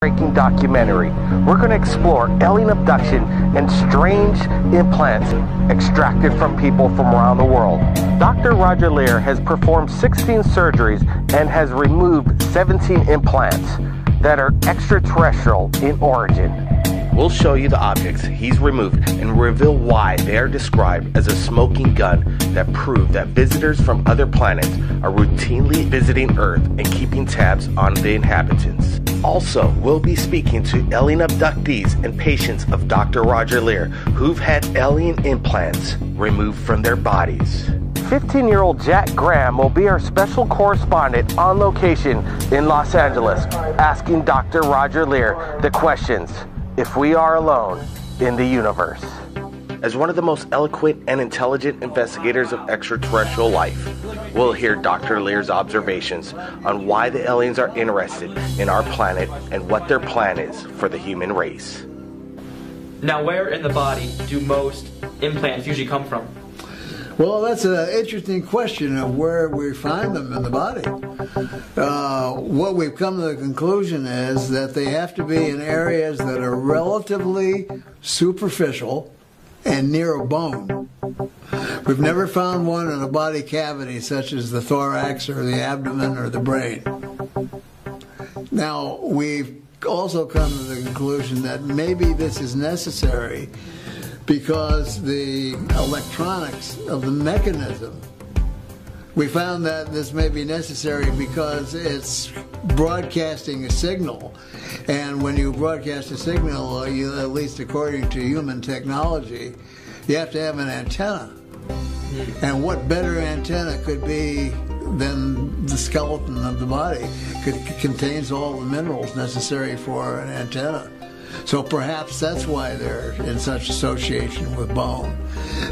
breaking documentary. We're going to explore alien abduction and strange implants extracted from people from around the world. Dr. Roger Leir has performed 16 surgeries and has removed 17 implants that are extraterrestrial in origin. We'll show you the objects he's removed and reveal why they are described as a smoking gun that prove that visitors from other planets are routinely visiting Earth and keeping tabs on the inhabitants. Also, we'll be speaking to alien abductees and patients of Dr. Roger Leir who've had alien implants removed from their bodies. 15 year old Jack Graham will be our special correspondent on location in Los Angeles, asking Dr. Roger Leir the questions if we are alone in the universe. As one of the most eloquent and intelligent investigators of extraterrestrial life, we'll hear Dr. Leir's observations on why the aliens are interested in our planet and what their plan is for the human race. Now, where in the body do most implants usually come from? Well, that's an interesting question of where we find them in the body. Uh, what we've come to the conclusion is that they have to be in areas that are relatively superficial and near a bone. We've never found one in a body cavity such as the thorax or the abdomen or the brain. Now, we've also come to the conclusion that maybe this is necessary because the electronics of the mechanism we found that this may be necessary because it's broadcasting a signal. And when you broadcast a signal, uh, you, at least according to human technology, you have to have an antenna. And what better antenna could be than the skeleton of the body? It contains all the minerals necessary for an antenna. So perhaps that's why they're in such association with bone.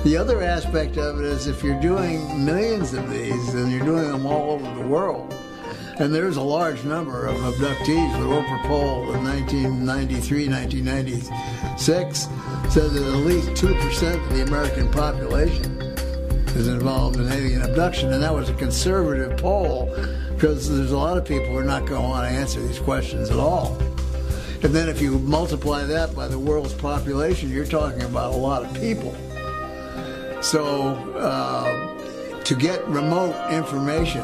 The other aspect of it is if you're doing millions of these, and you're doing them all over the world, and there's a large number of abductees. The Roper poll in 1993, 1996 said that at least 2% of the American population is involved in alien abduction, and that was a conservative poll because there's a lot of people who are not going to want to answer these questions at all. And then if you multiply that by the world's population, you're talking about a lot of people. So uh, to get remote information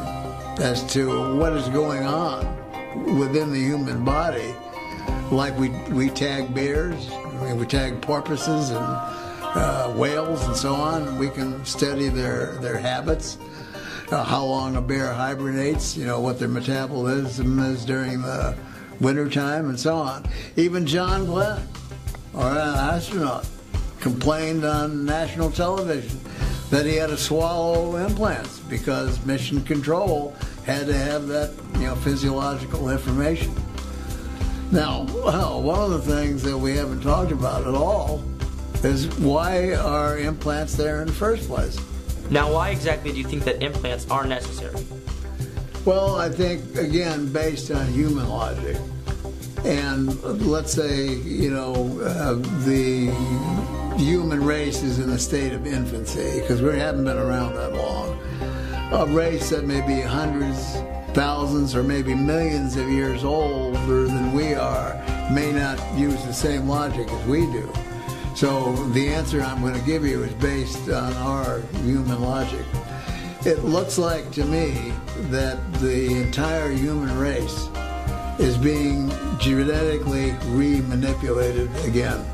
as to what is going on within the human body, like we, we tag bears, I mean, we tag porpoises and uh, whales and so on, we can study their, their habits. Uh, how long a bear hibernates, you know, what their metabolism is during the wintertime, and so on. Even John Glenn, an astronaut, complained on national television that he had to swallow implants because mission control had to have that you know physiological information. Now, well, one of the things that we haven't talked about at all is why are implants there in the first place? Now, why exactly do you think that implants are necessary? Well, I think, again, based on human logic. And let's say, you know, uh, the human race is in a state of infancy because we haven't been around that long. A race that may be hundreds, thousands, or maybe millions of years older than we are may not use the same logic as we do. So the answer I'm going to give you is based on our human logic. It looks like to me that the entire human race is being genetically re-manipulated again.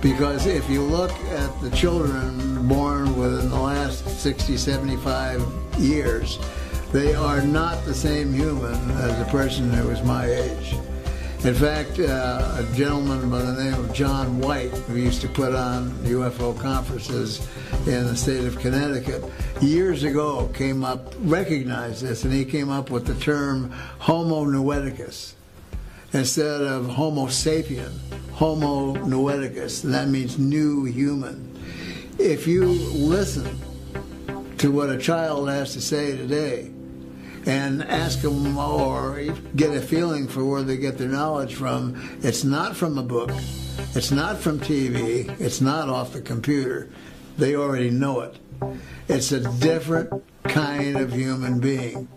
Because if you look at the children born within the last 60, 75 years, they are not the same human as a person who was my age. In fact, uh, a gentleman by the name of John White, who used to put on UFO conferences in the state of Connecticut, years ago came up, recognized this, and he came up with the term Homo noeticus instead of Homo sapien, Homo noeticus, and that means new human. If you listen to what a child has to say today, and ask them or get a feeling for where they get their knowledge from. It's not from a book. It's not from TV. It's not off the computer. They already know it. It's a different kind of human being.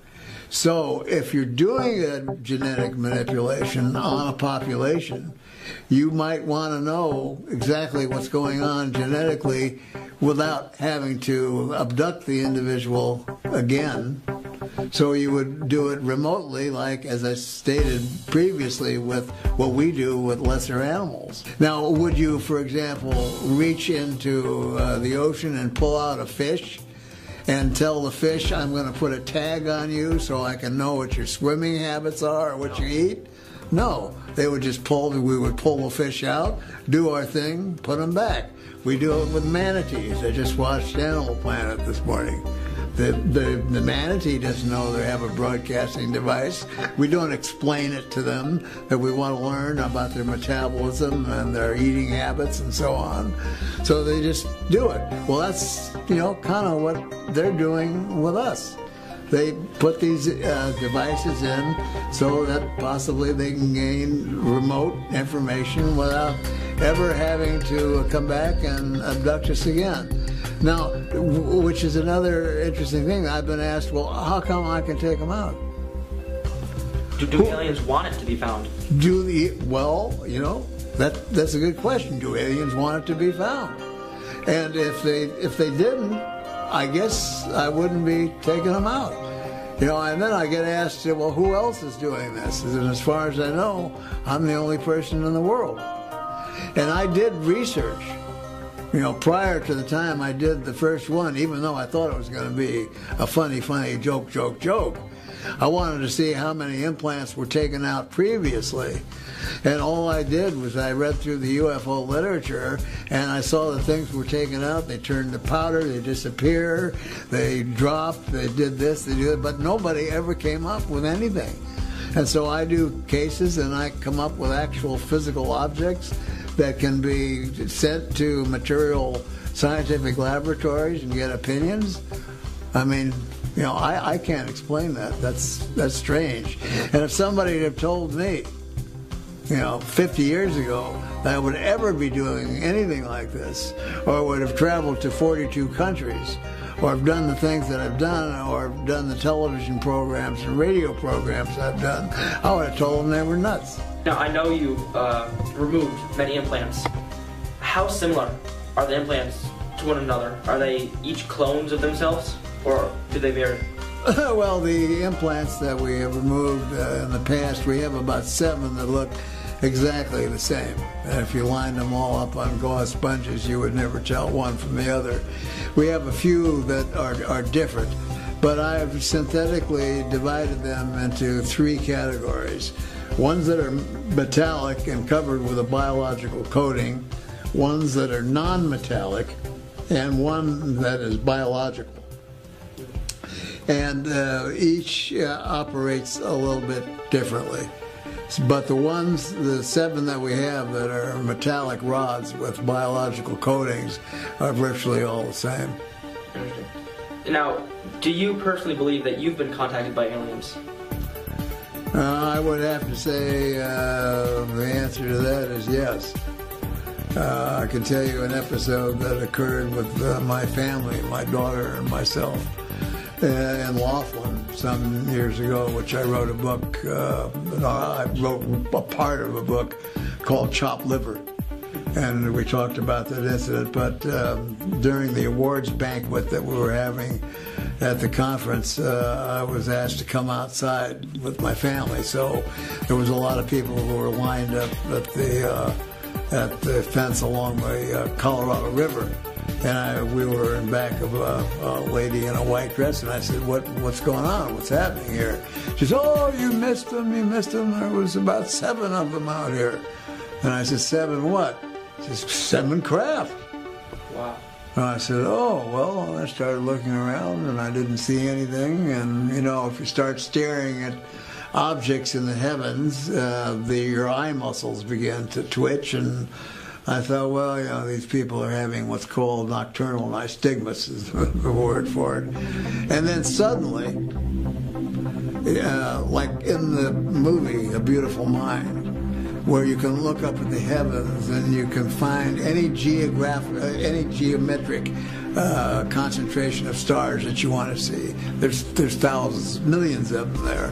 So if you're doing a genetic manipulation on a population, you might want to know exactly what's going on genetically without having to abduct the individual again. So you would do it remotely, like as I stated previously, with what we do with lesser animals. Now, would you, for example, reach into uh, the ocean and pull out a fish? and tell the fish I'm going to put a tag on you so I can know what your swimming habits are or what you eat? No, they would just pull. We would pull the fish out, do our thing, put them back. We do it with manatees. I just watched Animal Planet this morning. The, the, the manatee doesn't know they have a broadcasting device. We don't explain it to them that we want to learn about their metabolism and their eating habits and so on. So they just do it. Well, that's, you know, kind of what they're doing with us they put these uh, devices in so that possibly they can gain remote information without ever having to come back and abduct us again. Now, which is another interesting thing. I've been asked, well, how come I can take them out? Do, do aliens want it to be found? Do the well, you know, that that's a good question. Do aliens want it to be found? And if they if they didn't, I guess I wouldn't be taking them out. You know, and then I get asked, well, who else is doing this? And as far as I know, I'm the only person in the world. And I did research you know, prior to the time I did the first one, even though I thought it was going to be a funny, funny joke, joke, joke, I wanted to see how many implants were taken out previously. And all I did was I read through the UFO literature and I saw the things were taken out. They turned to powder, they disappear, they dropped, they did this, they did that, but nobody ever came up with anything. And so I do cases and I come up with actual physical objects that can be sent to material scientific laboratories and get opinions. I mean, you know, I, I can't explain that. That's that's strange. And if somebody had told me, you know, 50 years ago that I would ever be doing anything like this, or would have traveled to 42 countries, or have done the things that I've done, or have done the television programs and radio programs I've done, I would have told them they were nuts. Now, I know you uh, removed many implants. How similar are the implants to one another? Are they each clones of themselves, or do they vary? well, the implants that we have removed uh, in the past, we have about seven that look exactly the same. And if you lined them all up on gauze sponges, you would never tell one from the other. We have a few that are, are different, but I've synthetically divided them into three categories ones that are metallic and covered with a biological coating, ones that are non-metallic, and one that is biological. And uh, each uh, operates a little bit differently. But the ones, the seven that we have that are metallic rods with biological coatings are virtually all the same. Interesting. Now, do you personally believe that you've been contacted by aliens? Uh, I would have to say uh, the answer to that is yes. Uh, I can tell you an episode that occurred with uh, my family, my daughter and myself, in Laughlin some years ago, which I wrote a book. Uh, I wrote a part of a book called Chop Liver and we talked about that incident. But um, during the awards banquet that we were having at the conference, uh, I was asked to come outside with my family. So there was a lot of people who were lined up at the uh, at the fence along the uh, Colorado River. And I, we were in back of a, a, lady in a white dress, and I said, "What, what's going on? What's happening here?" She said, "Oh, you missed them. You missed them. There was about seven of them out here." And I said, seven what? She said, seven craft. Wow. And I said, oh, well, I started looking around and I didn't see anything. And, you know, if you start staring at objects in the heavens, uh, the, your eye muscles begin to twitch. And I thought, well, you know, these people are having what's called nocturnal nystagmus is the word for it. And then suddenly, uh, like in the movie A Beautiful Mind, where you can look up at the heavens and you can find any geographic, uh, any geometric uh, concentration of stars that you want to see. There's there's thousands, millions of them there.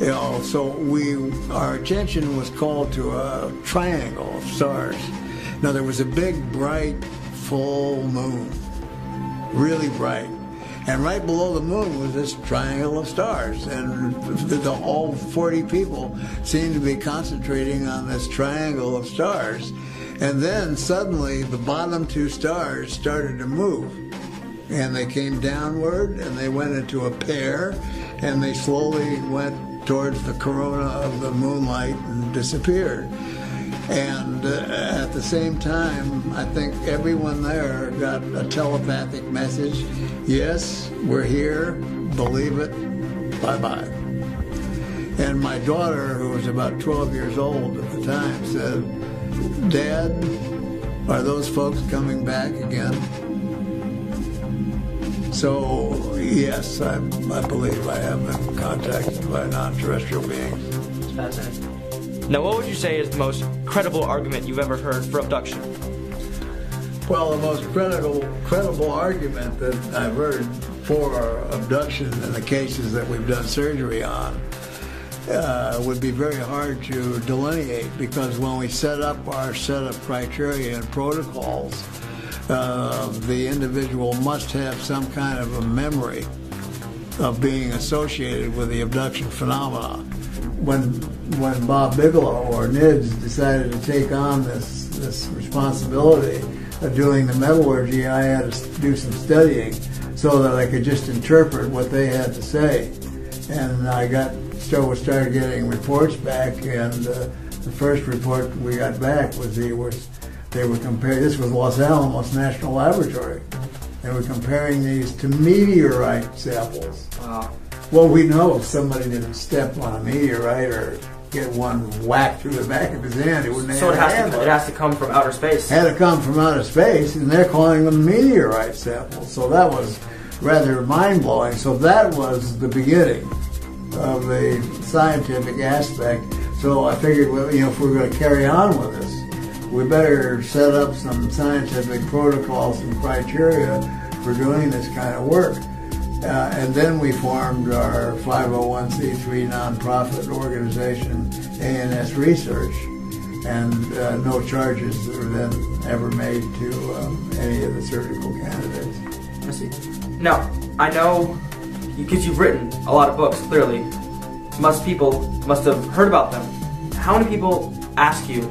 You know, so we our attention was called to a triangle of stars. Now there was a big, bright, full moon, really bright. And right below the moon was this triangle of stars. And the, the all 40 people seemed to be concentrating on this triangle of stars. And then suddenly the bottom two stars started to move. And they came downward and they went into a pair and they slowly went towards the corona of the moonlight and disappeared. And uh, at the same time, I think everyone there got a telepathic message yes, we're here, believe it, bye bye. And my daughter, who was about 12 years old at the time, said, Dad, are those folks coming back again? So, yes, I, I believe I have been contacted by non terrestrial beings. Fascinating. Now, what would you say is the most credible argument you've ever heard for abduction? Well, the most credible, credible argument that I've heard for abduction in the cases that we've done surgery on uh, would be very hard to delineate because when we set up our set of criteria and protocols, uh, the individual must have some kind of a memory of being associated with the abduction phenomenon when when Bob Bigelow or NIDS decided to take on this this responsibility of doing the metallurgy, I had to do some studying so that I could just interpret what they had to say. And I got so started getting reports back, and uh, the first report we got back was they were they were comparing. This was Los Alamos National Laboratory. They were comparing these to meteorite samples. Wow. Well, we know if somebody didn't step on a meteorite or get one whacked through the back of his hand, it wouldn't So it has, to, it has to come from outer space. had to come from outer space, and they're calling them meteorite samples. So that was rather mind blowing. So that was the beginning of the scientific aspect. So I figured, well, you know, if we're going to carry on with this, we better set up some scientific protocols and criteria for doing this kind of work. Uh, and then we formed our 501c3 nonprofit organization, A&S Research, and uh, no charges were then ever made to um, any of the surgical candidates. I see. Now, I know because you've written a lot of books, clearly. Most people must have heard about them. How many people ask you,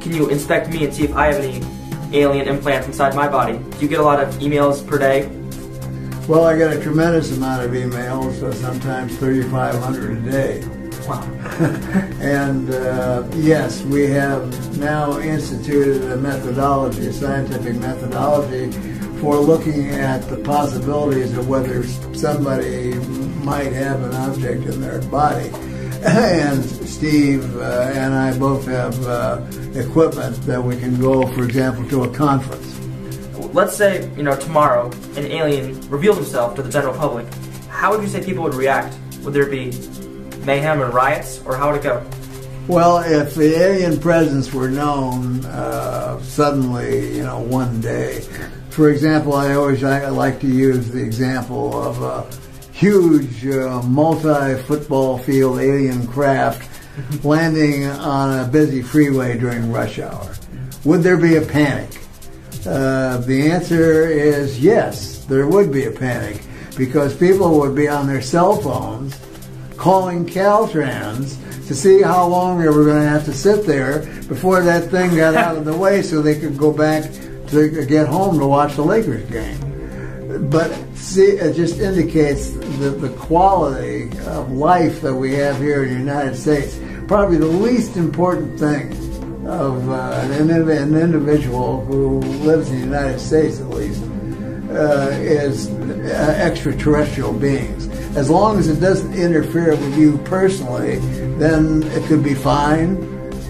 can you inspect me and see if I have any alien implants inside my body? Do you get a lot of emails per day? Well, I get a tremendous amount of emails, so sometimes 3,500 a day. Wow. And uh, yes, we have now instituted a methodology, a scientific methodology for looking at the possibilities of whether somebody might have an object in their body. And Steve uh, and I both have uh, equipment that we can go, for example, to a conference. Let's say, you know, tomorrow an alien revealed himself to the general public. How would you say people would react? Would there be mayhem and riots, or how would it go? Well, if the alien presence were known uh, suddenly, you know, one day, for example, I always I like to use the example of a huge uh, multi-football field alien craft landing on a busy freeway during rush hour. Would there be a panic? Uh, the answer is yes, there would be a panic because people would be on their cell phones calling Caltrans to see how long they were going to have to sit there before that thing got out of the way so they could go back to get home to watch the Lakers game. But see, it just indicates the, the quality of life that we have here in the United States. Probably the least important thing of uh, an, an individual who lives in the United States, at least, uh, is uh, extraterrestrial beings. As long as it doesn't interfere with you personally, then it could be fine,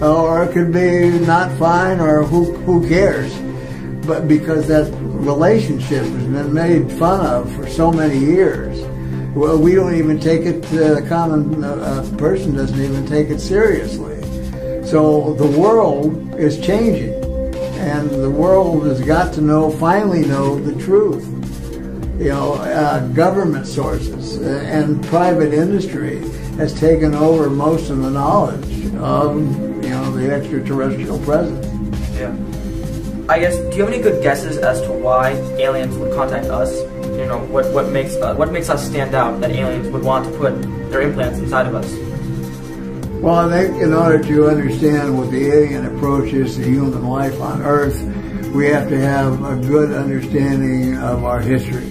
or it could be not fine, or who, who cares? But because that relationship has been made fun of for so many years, well, we don't even take it, uh, the common uh, person doesn't even take it seriously. So the world is changing. and the world has got to know, finally know the truth. You know, uh, government sources and private industry has taken over most of the knowledge of, you know, the extraterrestrial presence. Yeah. I guess. Do you have any good guesses as to why aliens would contact us? You know, what what makes uh, what makes us stand out that aliens would want to put their implants inside of us? Well, I think in order to understand what the alien approach is to human life on Earth, we have to have a good understanding of our history,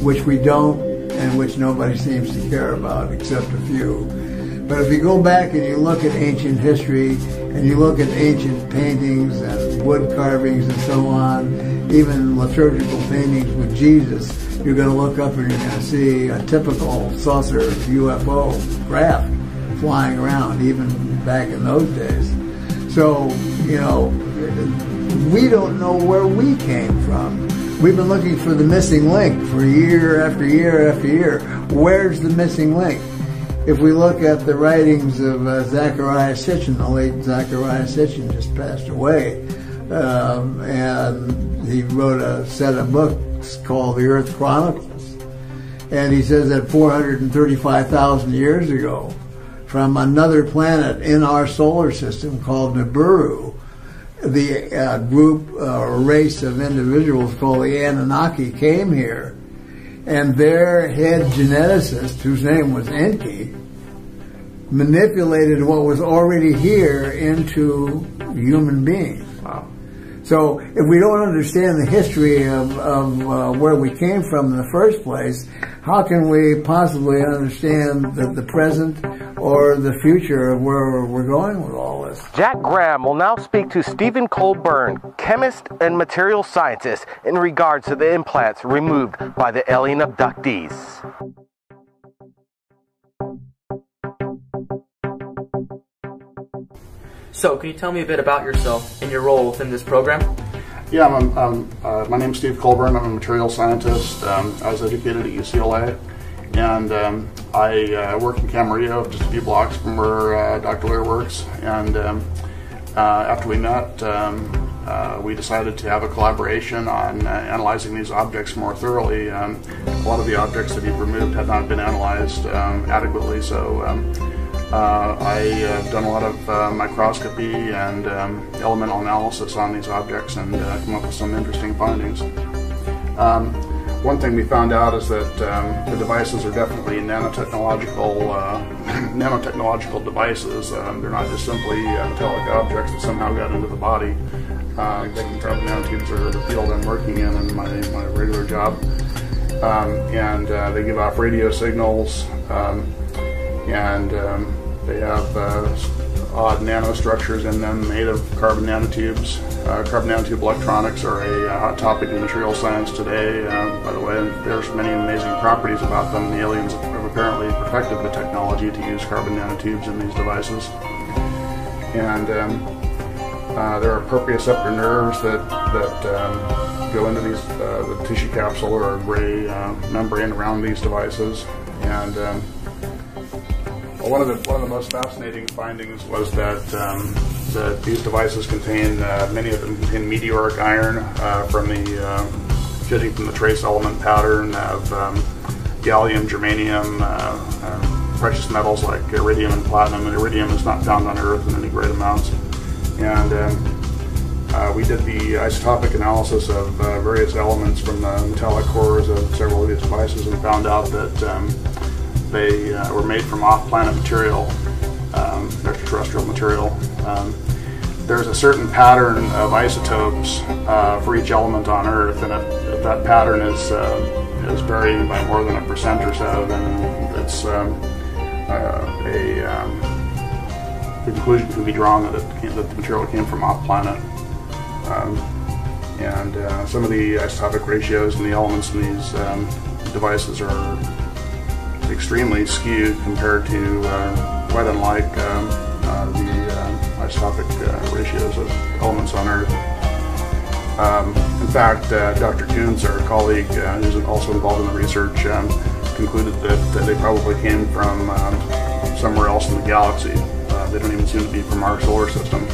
which we don't and which nobody seems to care about except a few. But if you go back and you look at ancient history and you look at ancient paintings and wood carvings and so on, even liturgical paintings with Jesus, you're going to look up and you're going to see a typical saucer UFO craft flying around, even back in those days. So, you know, we don't know where we came from. We've been looking for the missing link for year after year after year. Where's the missing link? If we look at the writings of uh, Sitchin, the late Zecharia Sitchin just passed away, um, and he wrote a set of books called The Earth Chronicles. And he says that 435,000 years ago, from another planet in our solar system called Nibiru. The uh, group or uh, race of individuals called the Anunnaki came here, and their head geneticist, whose name was Enki, manipulated what was already here into human beings. So if we don't understand the history of, of uh, where we came from in the first place, how can we possibly understand the, the present or the future of where we're going with all this? Jack Graham will now speak to Stephen Colbern, chemist and material scientist, in regards to the implants removed by the alien abductees. So, can you tell me a bit about yourself and your role within this program? Yeah, I'm, I'm, uh, my name's Steve Colbern. I'm a material scientist. Um, I was educated at UCLA, and um, I uh, work in Camarillo, just a few blocks from where uh, Dr. Leir works. And um, uh, after we met, um, uh, we decided to have a collaboration on uh, analyzing these objects more thoroughly. Um, a lot of the objects that he removed had not been analyzed um, adequately, so uh, I have done a lot of uh, microscopy and um, elemental analysis on these objects and uh, come up with some interesting findings. Um, one thing we found out is that um, the devices are definitely nanotechnological uh, nanotechnological devices. Um, they're not just simply uh, metallic objects that somehow got into the body. Uh, carbon nanotubes are the field I'm working in in my, my regular job. Um, and they give off radio signals um, and um, they have uh, odd nanostructures in them made of carbon nanotubes. Uh, carbon nanotube electronics are a uh, hot topic in material science today, uh, by the way, there's many amazing properties about them. The aliens have apparently perfected the technology to use carbon nanotubes in these devices. And um, uh, there are proprioceptor nerves that, that um, go into these, uh, the tissue capsule or a gray membrane around these devices. And um, well, one of the one of the most fascinating findings was that um, that these devices contain uh, many of them contain meteoric iron uh, from the uh, judging from the trace element pattern of um, gallium, germanium, uh, uh, precious metals like iridium and platinum. And iridium is not found on Earth in any great amounts. And um, uh, we did the isotopic analysis of various elements from the metallic cores of several of these devices and found out that um, they uh, were made from off-planet material, um, extraterrestrial material. Um, there's a certain pattern of isotopes uh, for each element on Earth, and if, if that pattern is uh, is varying by more than a percent or so, then it's um, uh, a um, the conclusion can be drawn that, it came, that the material came from off-planet. Um, and uh, some of the isotopic ratios and the elements in these um, devices are extremely skewed compared to uh, quite unlike um, uh, the uh, isotopic uh, ratios of elements on Earth. Um, in fact, uh, Dr. Kunz, our colleague who's also involved in the research, um, concluded that they probably came from um, somewhere else in the galaxy. they don't even seem to be from our solar system.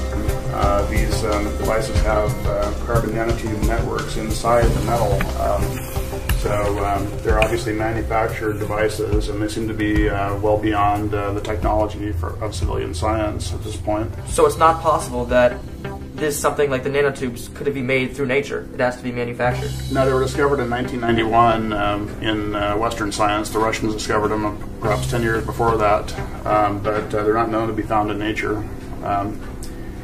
Uh, these um, devices have uh, carbon nanotube networks inside the metal. So um, they're obviously manufactured devices, and they seem to be uh, well beyond uh, the technology for, of civilian science at this point. So it's not possible that this something like the nanotubes could be made through nature. It has to be manufactured. No, they were discovered in 1991 um, in uh, Western science. The Russians discovered them perhaps 10 years before that, um, but uh, they're not known to be found in nature, um,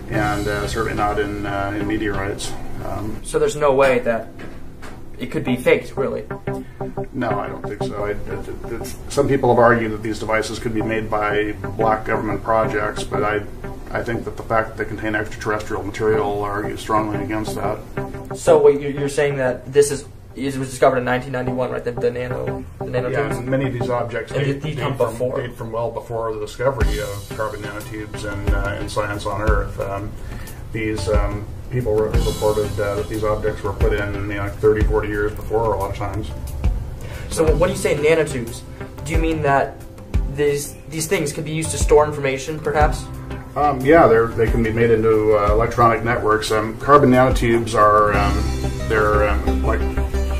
and uh, certainly not in, uh, in meteorites. Um, So there's no way that it could be faked, really. no, I don't think so. I, it, it, some people have argued that these devices could be made by black government projects, but I, I think that the fact that they contain extraterrestrial material argues strongly against that. So what you're you're saying that this is it was discovered in 1991, right? The, the nano, the Yeah, nanotubes. and many of these objects And date, date from, before. date from well before the discovery of carbon nanotubes and, uh, and science on Earth. Um, these um, people re- reported uh, that these objects were put in you know, like 30, 40 years before a lot of times. So when you say nanotubes, do you mean that these these things could be used to store information, perhaps? Um, yeah, they're, they can be made into uh, electronic networks. Um, carbon nanotubes are um, they're um, like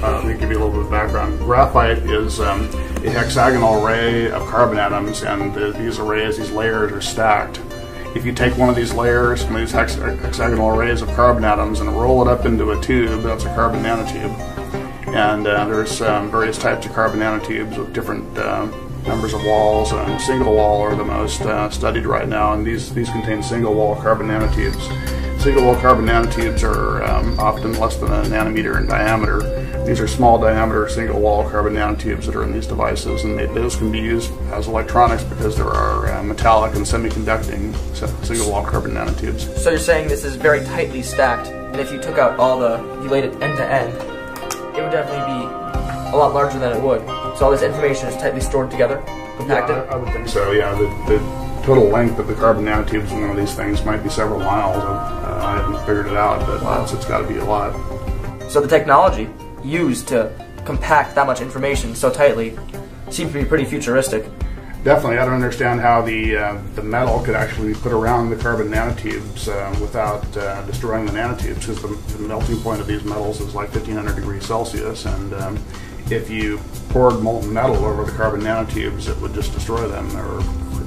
uh, let me give you a little bit of background. Graphite is um, a hexagonal array of carbon atoms, and the, these arrays, these layers, are stacked. If you take one of these layers, one of these hex- hexagonal arrays of carbon atoms, and roll it up into a tube, that's a carbon nanotube. And uh, there's um, various types of carbon nanotubes with different um, numbers of walls, and single wall are the most uh, studied right now. And these these contain single wall carbon nanotubes. Single wall carbon nanotubes are um, often less than a nanometer in diameter. These are small diameter single wall carbon nanotubes that are in these devices, and they, those can be used as electronics because there are uh, metallic and semiconducting single wall carbon nanotubes. So you're saying this is very tightly stacked, and if you took out all the, you laid it end to end, it would definitely be a lot larger than it would. So all this information is tightly stored together, compacted. Yeah, I, I would think so. Yeah, the, the total length of the carbon nanotubes in one of these things might be several miles. Uh, I haven't figured it out, but Wow. it's, it's got to be a lot. So the technology used to compact that much information so tightly seems to be pretty futuristic. Definitely, I don't understand how the uh, the metal could actually be put around the carbon nanotubes uh, without uh, destroying the nanotubes, because the, the melting point of these metals is like 1500 degrees Celsius, and um, if you poured molten metal over the carbon nanotubes, it would just destroy them or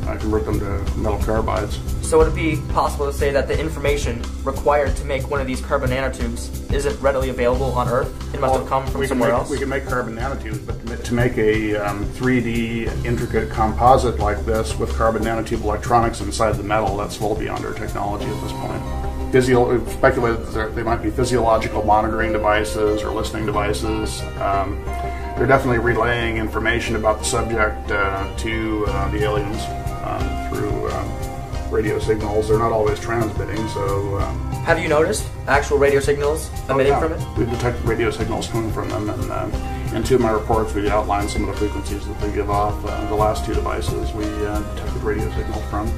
uh, convert them to metal carbides. So would it be possible to say that the information required to make one of these carbon nanotubes isn't readily available on Earth? It must have come from we can somewhere make, else? We can make carbon nanotubes, but to make a um, 3D intricate composite like this with carbon nanotube electronics inside the metal, that's well beyond our technology at this point. Physio- speculated that they might be physiological monitoring devices or listening devices. Um, they're definitely relaying information about the subject uh, to uh, the aliens um, through um, radio signals. They're not always transmitting, so. Um, Have you noticed actual radio signals emitting yeah, from it? We've detected radio signals coming from them, and um, in two of my reports, we outlined some of the frequencies that they give off. Uh, the last two devices we uh, detected radio signals from.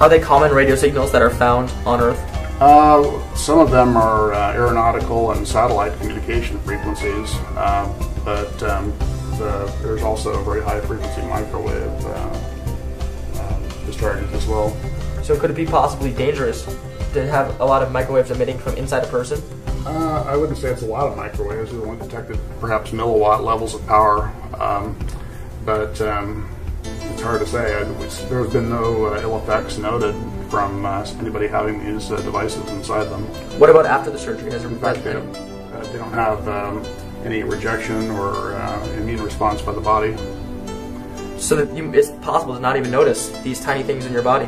Are they common radio signals that are found on Earth? Uh, some of them are uh, aeronautical and satellite communication frequencies, uh, but um, the, there's also a very high frequency microwave as well. So could it be possibly dangerous to have a lot of microwaves emitting from inside a person? Uh, I wouldn't say it's a lot of microwaves. We've only detected perhaps milliwatt levels of power, um, but um, it's hard to say. I, there's been no uh, ill effects noted from uh, anybody having these uh, devices inside them. What about after the surgery? Has there In fact, they don't, uh, they don't have um, any rejection or uh, immune response by the body. So that you, it's possible to not even notice these tiny things in your body?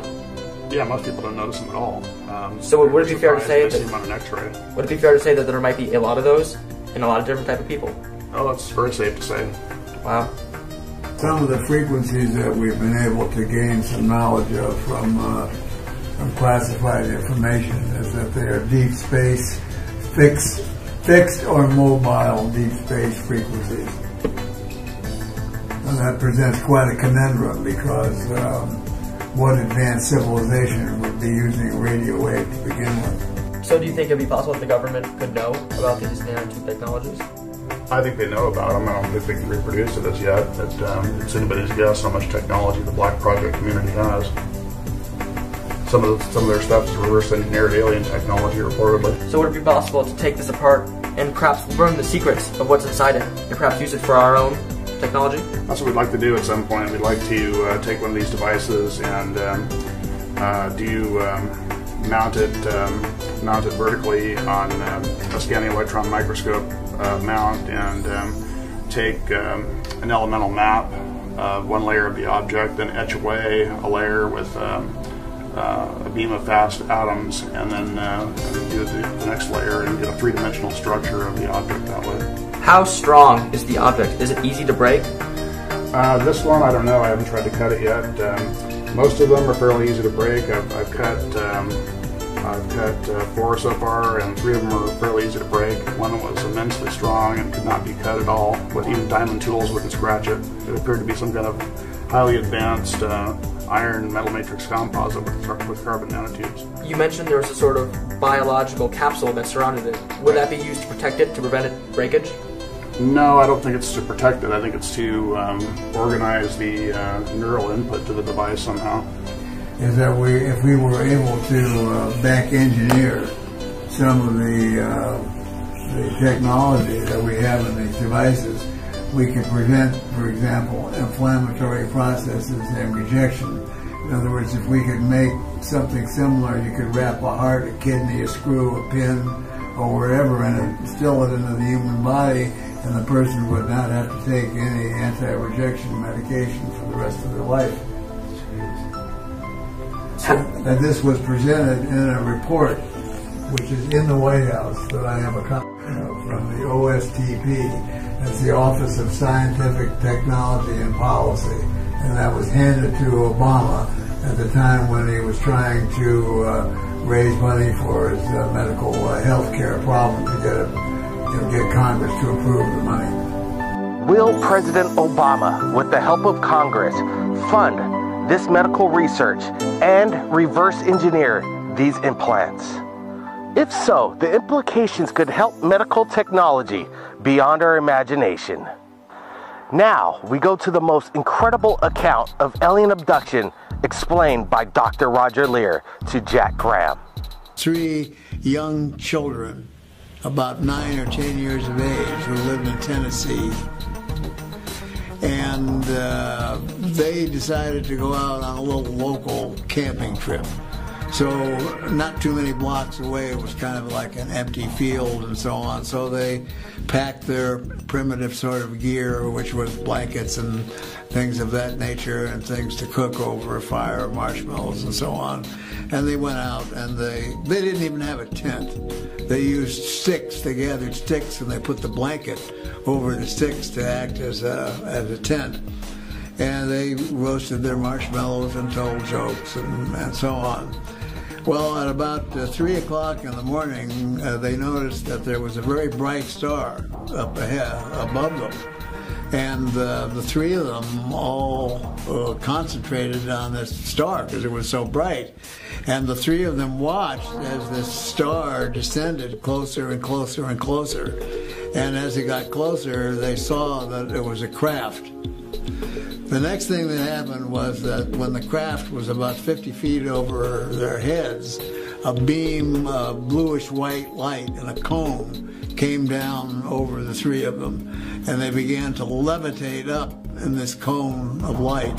Yeah, most people don't notice them at all. Um, So would it be fair to surprised say they see that- them on an X-ray? Would it be fair to say that there might be a lot of those in a lot of different type of people? Oh, that's very safe to say. Wow. Some of the frequencies that we've been able to gain some knowledge of from, uh, from classified information is that they are deep space, fixed, fixed or mobile deep space frequencies. And that presents quite a conundrum because um, what advanced civilization would be using radio wave to begin with? So do you think it'd be possible that the government could know about these nanotube technologies? I think they know about them. I don't think they can reproduce it as yet. But um, it's anybody's guess how much technology the Black Project community has. some of the, some of their stuff is reverse engineered alien technology, reportedly. So would it be possible to take this apart and perhaps learn the secrets of what's inside it, and perhaps use it for our own technology? That's what we'd like to do at some point. We'd like to uh, take one of these devices and um, uh, do um, mount it um, mount it vertically on um, a scanning electron microscope uh, mount and um, take um, an elemental map, uh, one layer of the object, then etch away a layer with uh, a beam of fast atoms, and then uh, do the, the next layer and get a three-dimensional structure of the object that way. How strong is the object? Is it easy to break? Uh, this one, I don't know. I haven't tried to cut it yet. Um, most of them are fairly easy to break. I've, I've cut um, I've cut uh, four so far, and three of them are fairly easy to break. One was immensely strong and could not be cut at all. With even diamond tools wouldn't scratch it. It appeared to be some kind of highly advanced uh, iron metal matrix composite with, with carbon nanotubes. You mentioned there was a sort of biological capsule that surrounded it. Would that be used to protect it, to prevent it breakage? No, I don't think it's to protect it. I think it's to um, organize the uh, neural input to the device somehow. Is that we, if we were able to uh, back engineer some of the uh, the technology that we have in these devices, we could prevent, for example, inflammatory processes and rejection. In other words, if we could make something similar, you could wrap a heart, a kidney, a screw, a pin, or wherever, and instill it into the human body, and the person would not have to take any anti-rejection medication for the rest of their life. And this was presented in a report, which is in the White House, that I have a copy of from the OSTP. That's the Office of Scientific Technology and Policy, and that was handed to Obama at the time when he was trying to uh, raise money for his uh, medical uh, health care problem to get, a, you know, get Congress to approve the money. Will President Obama, with the help of Congress, fund this medical research and reverse engineer these implants? If so, the implications could help medical technology beyond our imagination. Now, we go to the most incredible account of alien abduction explained by Dr. Roger Leir to Jack Graham. Three young children, about nine or ten years of age, who lived in Tennessee. And uh, they decided to go out on a little local camping trip. So not too many blocks away, it was kind of like an empty field and so on. So they packed their primitive sort of gear, which was blankets and things of that nature, and things to cook over a fire, marshmallows and so on. And they went out, and they they didn't even have a tent. They used sticks. They gathered sticks, and they put the blanket over the sticks to act as a as a tent and they roasted their marshmallows and told jokes and, and so on. Well, at about uh, 3 o'clock in the morning, uh, they noticed that there was a very bright star up ahead, above them. And uh, the three of them all uh, concentrated on this star because it was so bright. And the three of them watched as this star descended closer and closer and closer. And as it got closer, they saw that it was a craft. The next thing that happened was that when the craft was about 50 feet over their heads, a beam of bluish white light and a cone came down over the three of them, and they began to levitate up in this cone of light.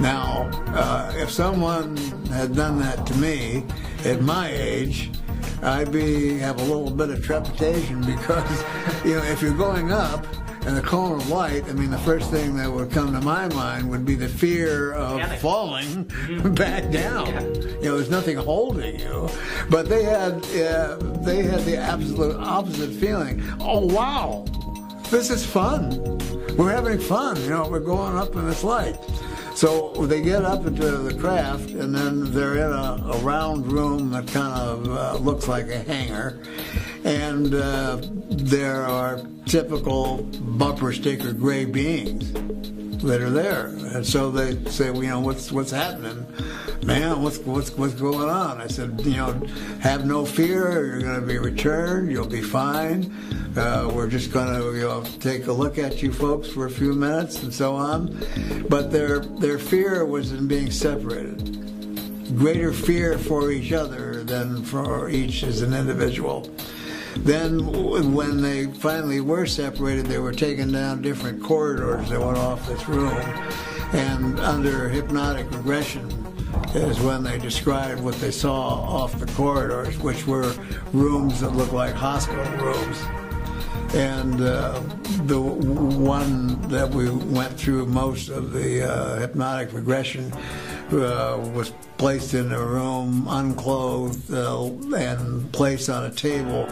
Now, uh, if someone had done that to me at my age, I'd be have a little bit of trepidation because, you know, if you're going up, and the cone of light, I mean, the first thing that would come to my mind would be the fear of Panic. falling back down. You know, there's nothing holding you. But they had, uh, they had the absolute opposite feeling. Oh, wow, this is fun. We're having fun. You know, we're going up in this light. So they get up into the craft, and then they're in a, a round room that kind of uh, looks like a hangar. And uh, there are typical bumper sticker gray beings that are there. And so they say, well, you know, what's what's happening? Man, what's what's what's going on? I said, you know, have no fear. You're going to be returned. You'll be fine. Uh, we're just going to you know take a look at you folks for a few minutes and so on. But their their fear was in being separated. greater fear for each other than for each as an individual. Then, when they finally were separated, they were taken down different corridors that went off this room. And under hypnotic regression is when they described what they saw off the corridors, which were rooms that looked like hospital rooms. And uh, the one that we went through most of the uh, hypnotic regression uh, was placed in a room unclothed uh, and placed on a table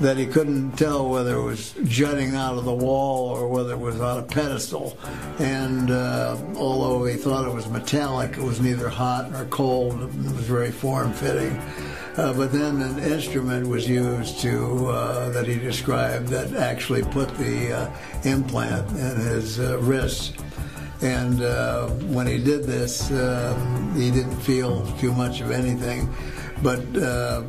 that he couldn't tell whether it was jutting out of the wall or whether it was on a pedestal. And uh, although he thought it was metallic, it was neither hot nor cold. It was very form-fitting. Uh, but then an instrument was used to uh, that he described that actually put the uh, implant in his uh, wrist. And uh, when he did this, um, he didn't feel too much of anything. But uh,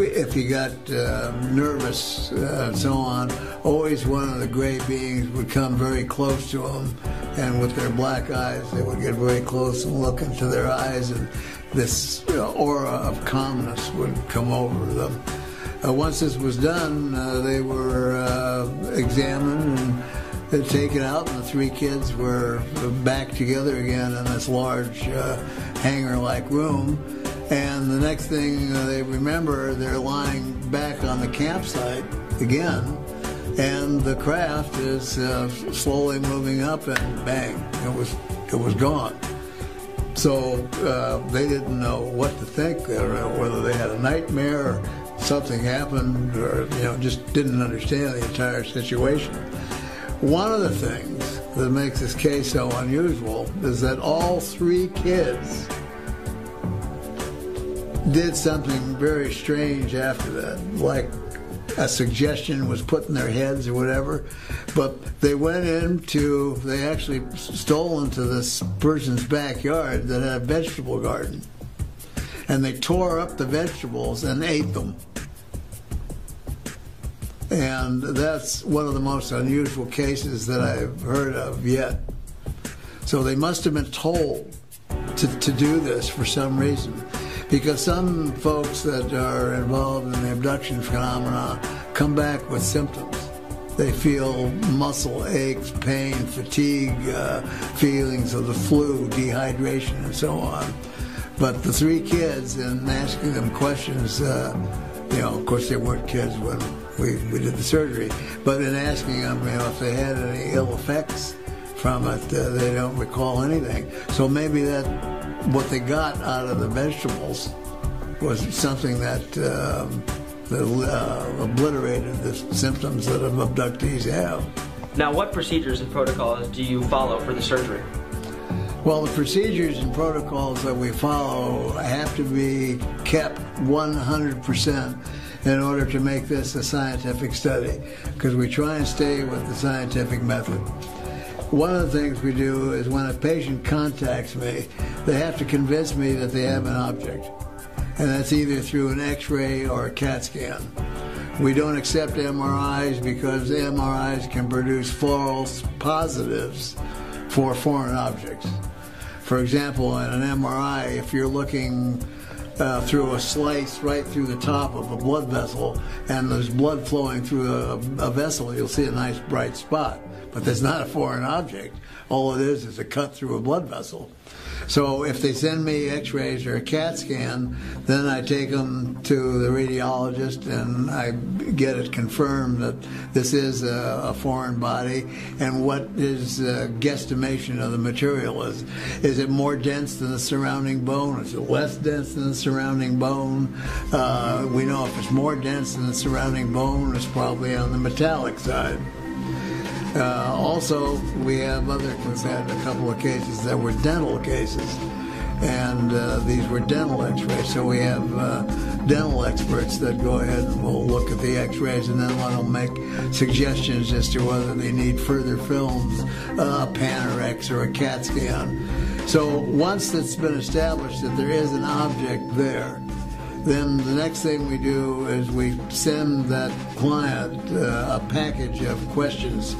if he got uh, nervous uh, and so on, always one of the gray beings would come very close to him, and with their black eyes, they would get very close and look into their eyes, and this aura of calmness would come over them. Uh, once this was done, uh, they were uh, examined and taken out, and the three kids were back together again in this large hangar-like room. And the next thing they remember, they're lying back on the campsite again, and the craft is uh, slowly moving up, and bang, it was it was gone. So uh, they didn't know what to think, whether they had a nightmare or something happened, or you know, just didn't understand the entire situation. One of the things that makes this case so unusual is that all three kids did something very strange after that, like a suggestion was put in their heads or whatever. But they went into, they actually stole into this person's backyard that had a vegetable garden. And they tore up the vegetables and ate them. And that's one of the most unusual cases that I've heard of yet. So they must have been told to, to do this for some reason because some folks that are involved in the abduction phenomena come back with symptoms. They feel muscle aches, pain, fatigue, uh, feelings of the flu, dehydration, and so on. But the three kids, and asking them questions, uh, you know, of course they weren't kids when we, we did the surgery, but in asking them, you know, if they had any ill effects from it, uh, they don't recall anything. So maybe that what they got out of the vegetables was something that, um, that uh, obliterated the symptoms that abductees have. Now, what procedures and protocols do you follow for the surgery? Well, the procedures and protocols that we follow have to be kept 100% in order to make this a scientific study, because we try and stay with the scientific method. One of the things we do is when a patient contacts me, they have to convince me that they have an object. And that's either through an x-ray or a CAT scan. We don't accept MRIs because MRIs can produce false positives for foreign objects. For example, in an MRI, if you're looking uh, through a slice right through the top of a blood vessel and there's blood flowing through a, a vessel, you'll see a nice bright spot. But that's not a foreign object. All it is is a cut through a blood vessel. So if they send me x-rays or a CAT scan, then I take them to the radiologist and I get it confirmed that this is a, a foreign body and what is the guesstimation of the material is. Is it more dense than the surrounding bone? Is it less dense than the surrounding bone? Uh, we know if it's more dense than the surrounding bone, it's probably on the metallic side. Uh, also, we have other, we've had a couple of cases that were dental cases, and uh, these were dental x-rays. So we have uh, dental experts that go ahead and will look at the x-rays and then want to make suggestions as to whether they need further films, uh, a Panorex or a CAT scan. So once it's been established that there is an object there, then the next thing we do is we send that client uh, a package of questions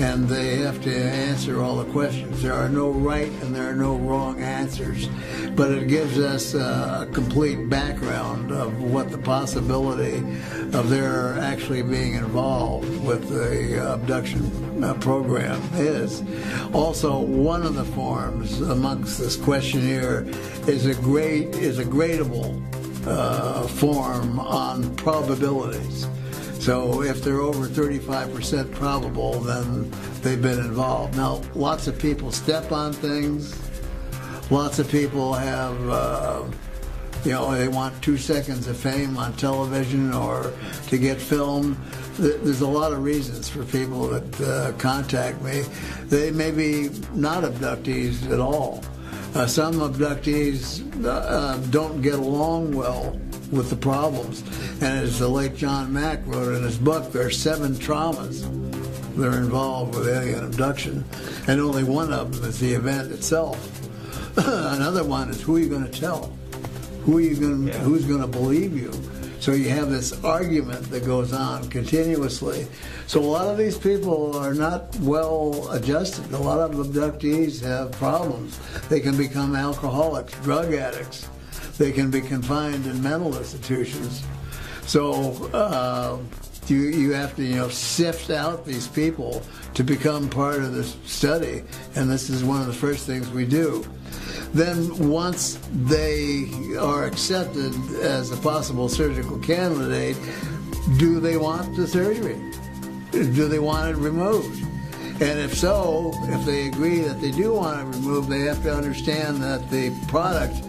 and they have to answer all the questions. There are no right and there are no wrong answers, but it gives us a complete background of what the possibility of their actually being involved with the abduction uh, program is. Also, one of the forms amongst this questionnaire is a grade is a gradable uh, form on probabilities. So if they're over 35% probable, then they've been involved. Now, lots of people step on things. Lots of people have, uh, you know, they want two seconds of fame on television or to get filmed. There's a lot of reasons for people that uh, contact me. They may be not abductees at all. Uh, some abductees uh, don't get along well with the problems. And as the late John Mack wrote in his book, there are seven traumas that are involved with alien abduction, and only one of them is the event itself. Another one is who are you going to tell? Who are you going? Yeah. Who's going to believe you? So you have this argument that goes on continuously. So a lot of these people are not well adjusted. A lot of abductees have problems. They can become alcoholics, drug addicts. They can be confined in mental institutions. So uh, you you have to you know sift out these people to become part of this study, and this is one of the first things we do. Then once they are accepted as a possible surgical candidate, do they want the surgery? Do they want it removed? And if so, if they agree that they do want it removed, they have to understand that the product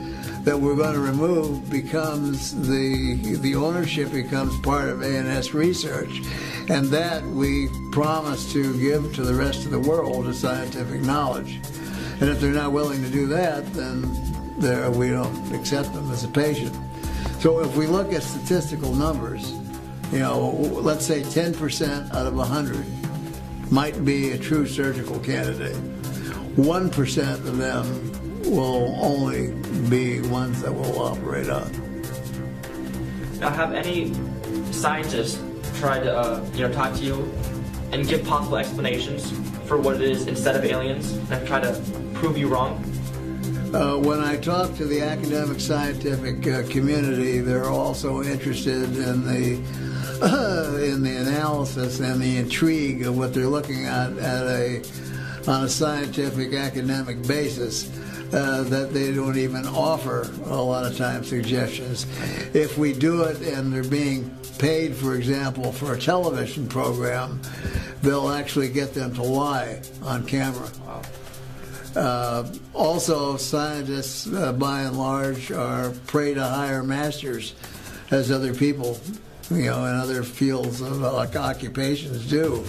that we're going to remove becomes the the ownership becomes part of A&S research, and that we promise to give to the rest of the world as scientific knowledge. And if they're not willing to do that, then we don't accept them as a patient. So if we look at statistical numbers, you know, let's say 10% out of 100 might be a true surgical candidate. 1% of them will only be ones that will operate on. Now, have any scientists tried to, uh, you know, talk to you and give possible explanations for what it is instead of aliens and try to prove you wrong? Uh, when I talk to the academic scientific uh, community, they're also interested in the uh, in the analysis and the intrigue of what they're looking at at a on a scientific academic basis uh, that they don't even offer a lot of times suggestions. If we do it and they're being paid, for example, for a television program, they'll actually get them to lie on camera. Uh, also, scientists, uh, by and large, are prey to higher masters, as other people, you know, in other fields of like occupations do.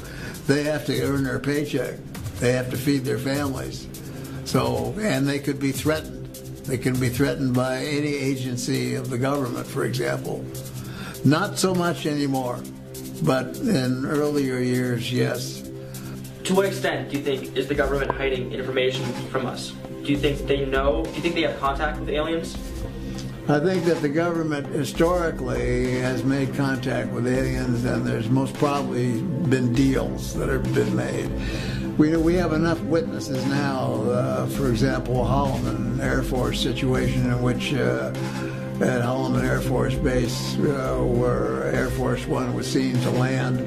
They have to earn their paycheck. They have to feed their families. So, and they could be threatened. They can be threatened by any agency of the government, for example. Not so much anymore, but in earlier years, yes. To what extent do you think is the government hiding information from us? Do you think they know? Do you think they have contact with aliens? I think that the government historically has made contact with aliens, and there's most probably been deals that have been made. We, we have enough witnesses now, uh, for example, Holloman Air Force situation in which uh, at Holloman Air Force Base, uh, where Air Force One was seen to land,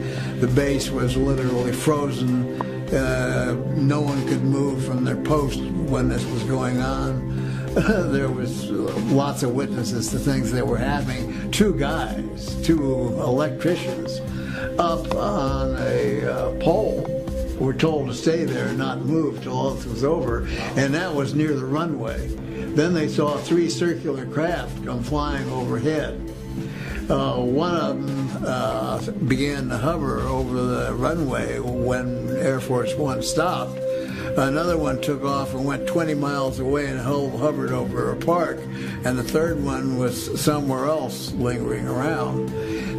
the base was literally frozen. Uh, no one could move from their post when this was going on. there was lots of witnesses to things that were happening. Two guys, two electricians, up on a uh, pole were told to stay there and not move till all this was over, and that was near the runway. Then they saw three circular craft come flying overhead. Uh, one of them uh, began to hover over the runway when Air Force One stopped. Another one took off and went 20 miles away and hovered over a park. And the third one was somewhere else lingering around.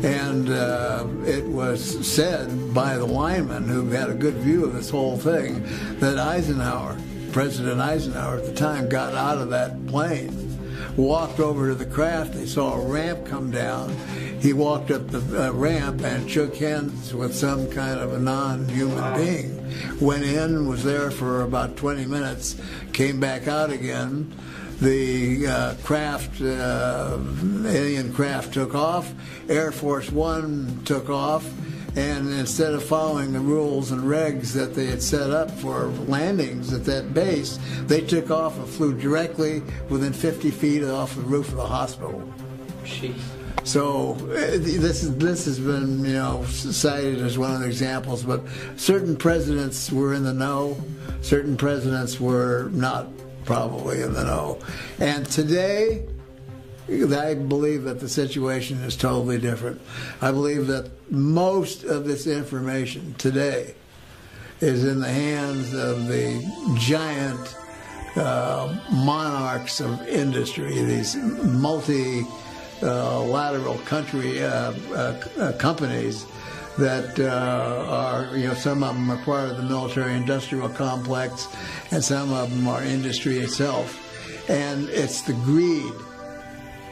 And uh, it was said by the lineman who had a good view of this whole thing that Eisenhower, President Eisenhower at the time, got out of that plane walked over to the craft. They saw a ramp come down. He walked up the uh, ramp and shook hands with some kind of a non-human being. Went in, was there for about 20 minutes, came back out again. The uh, craft, uh, alien craft, took off. Air Force One took off and instead of following the rules and regs that they had set up for landings at that base, they took off and flew directly within 50 feet off the roof of the hospital. Jeez. So uh, this is this has been you know cited as one of the examples, but certain presidents were in the know, certain presidents were not probably in the know, and today I believe that the situation is totally different. I believe that most of this information today is in the hands of the giant uh, monarchs of industry, these multi-lateral uh, lateral country uh, uh, companies that uh, are, you know, some of them are part of the military-industrial complex, and some of them are industry itself. And it's the greed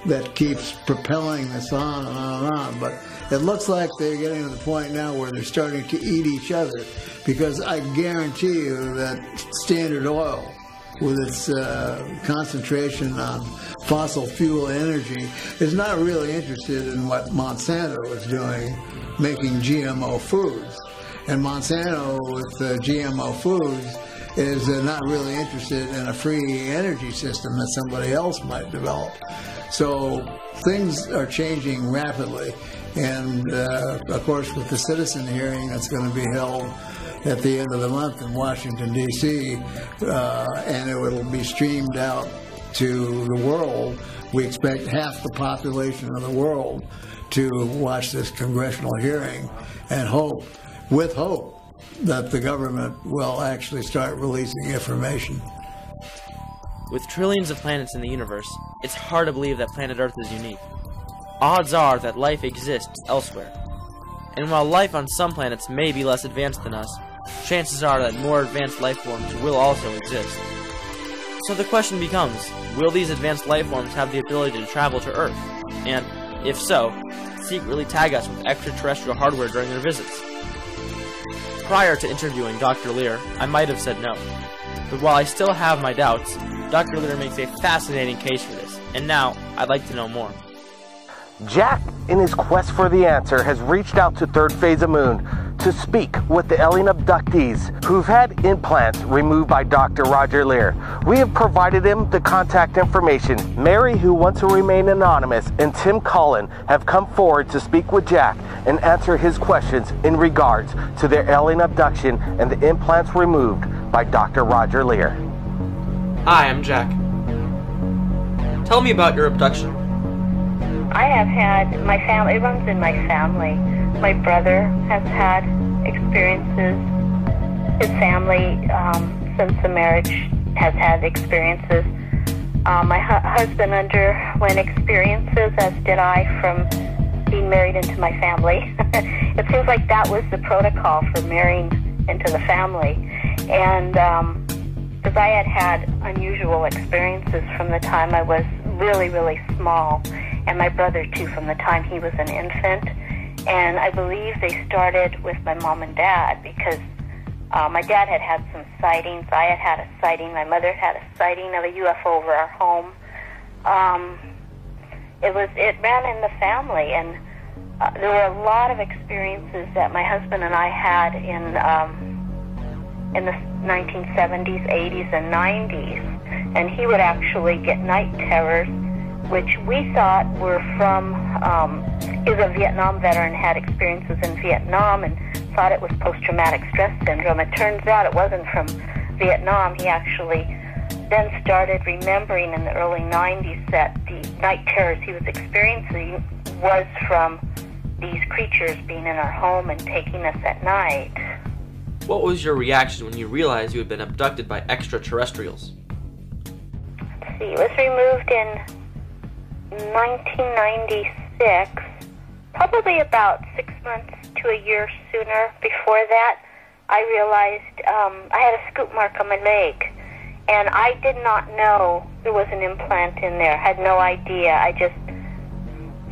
that keeps propelling this on and on and on. But it looks like they're getting to the point now where they're starting to eat each other because I guarantee you that Standard Oil, with its uh, concentration on fossil fuel energy, is not really interested in what Monsanto is doing, making GMO foods. And Monsanto with uh, GMO foods is uh, not really interested in a free energy system that somebody else might develop. So things are changing rapidly. And uh, of course, with the citizen hearing that's going to be held at the end of the month in Washington, D.C., uh, and it will be streamed out to the world, we expect half the population of the world to watch this congressional hearing and hope, with hope, that the government will actually start releasing information. With trillions of planets in the universe, it's hard to believe that planet Earth is unique. Odds are that life exists elsewhere. And while life on some planets may be less advanced than us, chances are that more advanced life forms will also exist. So the question becomes, will these advanced life forms have the ability to travel to Earth? And, if so, secretly tag us with extraterrestrial hardware during their visits? Prior to interviewing Dr. Leir, I might have said no. But while I still have my doubts, Dr. Leir makes a fascinating case for this, and now I'd like to know more. Jack, in his quest for the answer, has reached out to Third Phase of Moon to speak with the alien abductees who've had implants removed by Dr. Roger Leir. We have provided him the contact information. Mary, who wants to remain anonymous, and Tim Cullen have come forward to speak with Jack and answer his questions in regards to their alien abduction and the implants removed by Dr. Roger Leir. Hi, I'm Jack. Tell me about your abduction. I have had my family, it runs in my family. My brother has had experiences. His family, um, since the marriage, has had experiences. Uh, my hu- husband underwent experiences, as did I, from being married into my family. it seems like that was the protocol for marrying into the family. And um, because I had had unusual experiences from the time I was really, really small and my brother too from the time he was an infant. And I believe they started with my mom and dad because uh, my dad had had some sightings. I had had a sighting. My mother had a sighting of a UFO over our home. Um, it was it ran in the family, and uh, there were a lot of experiences that my husband and I had in um, in the 1970s, 80s, and 90s. And he would actually get night terrors which we thought were from, um, is a Vietnam veteran, had experiences in Vietnam and thought it was post-traumatic stress syndrome. It turns out it wasn't from Vietnam. He actually then started remembering in the early 90s that the night terrors he was experiencing was from these creatures being in our home and taking us at night. What was your reaction when you realized you had been abducted by extraterrestrials? Let's see, it was removed in 1996, probably about six months to a year sooner before that, I realized um, I had a scoop mark on my leg. and I did not know there was an implant in there. Had no idea. I just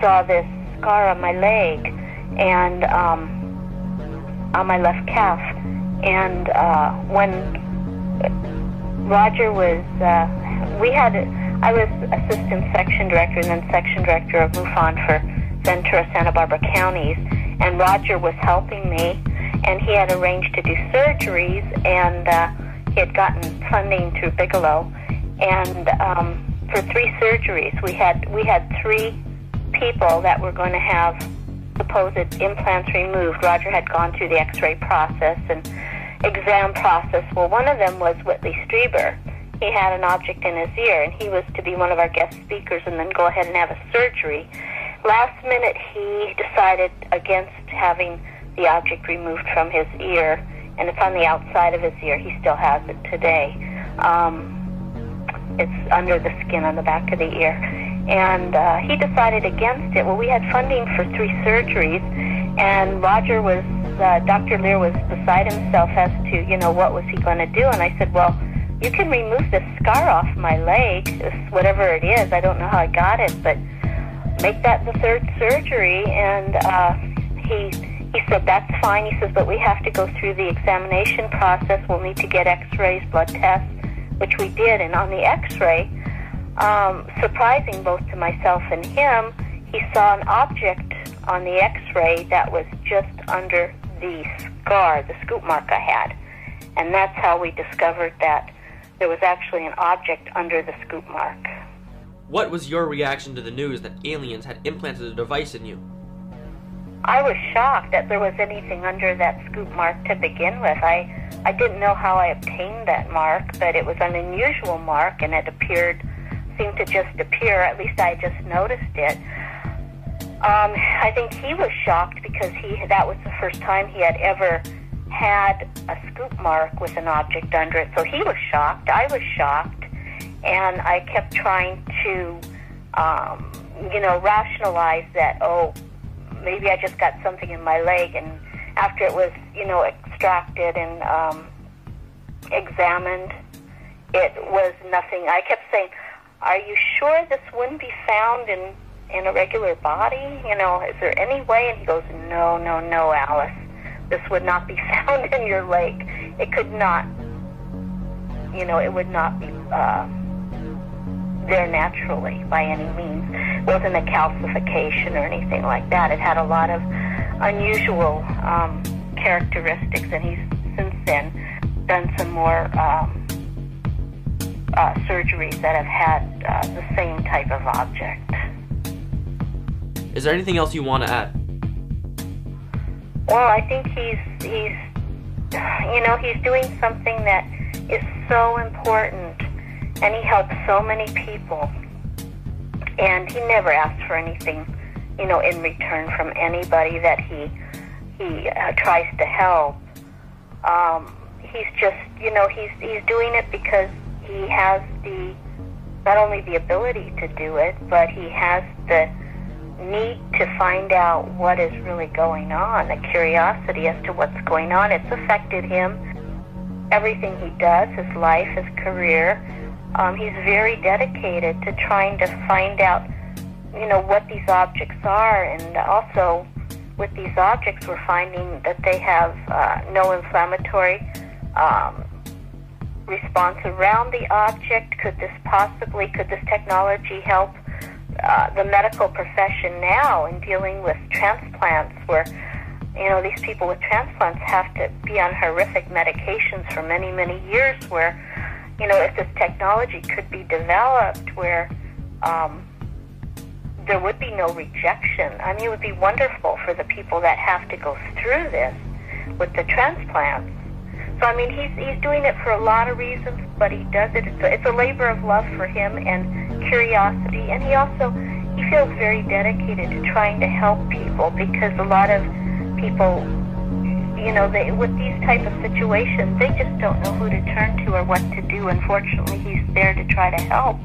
saw this scar on my leg and um, on my left calf. And uh, when Roger was, uh, we had, I was assistant section director and then section director of MUFON for Ventura, Santa Barbara counties, and Roger was helping me, and he had arranged to do surgeries, and uh, he had gotten funding through Bigelow, and um, for three surgeries, we had we had three people that were going to have supposed implants removed. Roger had gone through the X-ray process and exam process. Well, one of them was Whitley Strieber. He had an object in his ear, and he was to be one of our guest speakers, and then go ahead and have a surgery. Last minute, he decided against having the object removed from his ear and it's on the outside of his ear. He still has it today. Um, it's under the skin on the back of the ear. And uh, he decided against it. Well, we had funding for three surgeries, and Roger was, uh, Dr. Leir was beside himself as to, you know, what was he going to do. And I said, well, you can remove this scar off my leg, whatever it is. I don't know how I got it, but make that the third surgery. And uh, he he said, that's fine. He says, but we have to go through the examination process. We'll need to get x-rays, blood tests, which we did. And on the x-ray, um, surprising both to myself and him, he saw an object on the x-ray that was just under the scar, the scoop mark I had. And that's how we discovered that there was actually an object under the scoop mark. What was your reaction to the news that aliens had implanted a device in you? I was shocked that there was anything under that scoop mark to begin with. I I didn't know how I obtained that mark, but it was an unusual mark and it appeared seemed to just appear, at least I just noticed it. Um, I think he was shocked because he that was the first time he had ever had a scoop mark with an object under it. So he was shocked. I was shocked, and I kept trying to, um, you know, rationalize that. Oh, maybe I just got something in my leg. And after it was, you know, extracted and um, examined, it was nothing. I kept saying, "Are you sure this wouldn't be found in in a regular body? You know, is there any way?" And he goes, "No, no, no, Alice. This would not be found in your lake. It could not. You know, it would not be." Uh, there naturally by any means. It wasn't a calcification or anything like that. It had a lot of unusual um, characteristics, and he's since then done some more um, uh, surgeries that have had uh, the same type of object. Is there anything else you want to add? Well, I think he's he's you know he's doing something that is so important and he helps so many people. And he never asks for anything, you know, in return from anybody that he he uh, tries to help. Um, he's just, you know, he's he's doing it because he has the not only the ability to do it, but he has the need to find out what is really going on, a curiosity as to what's going on. It's affected him. Everything he does, his life, his career, um, he's very dedicated to trying to find out, you know, what these objects are, and also with these objects, we're finding that they have uh, no inflammatory um, response around the object. Could this possibly, could this technology help uh, the medical profession now in dealing with transplants, where you know these people with transplants have to be on horrific medications for many, many years, where you know, if this technology could be developed where um, there would be no rejection, I mean, it would be wonderful for the people that have to go through this with the transplants. So, I mean, he's, he's doing it for a lot of reasons, but he does it. It's a, it's a labor of love for him and curiosity. And he also, he feels very dedicated to trying to help people because a lot of people you know, they, with these type of situations, they just don't know who to turn to or what to do. Unfortunately, he's there to try to help.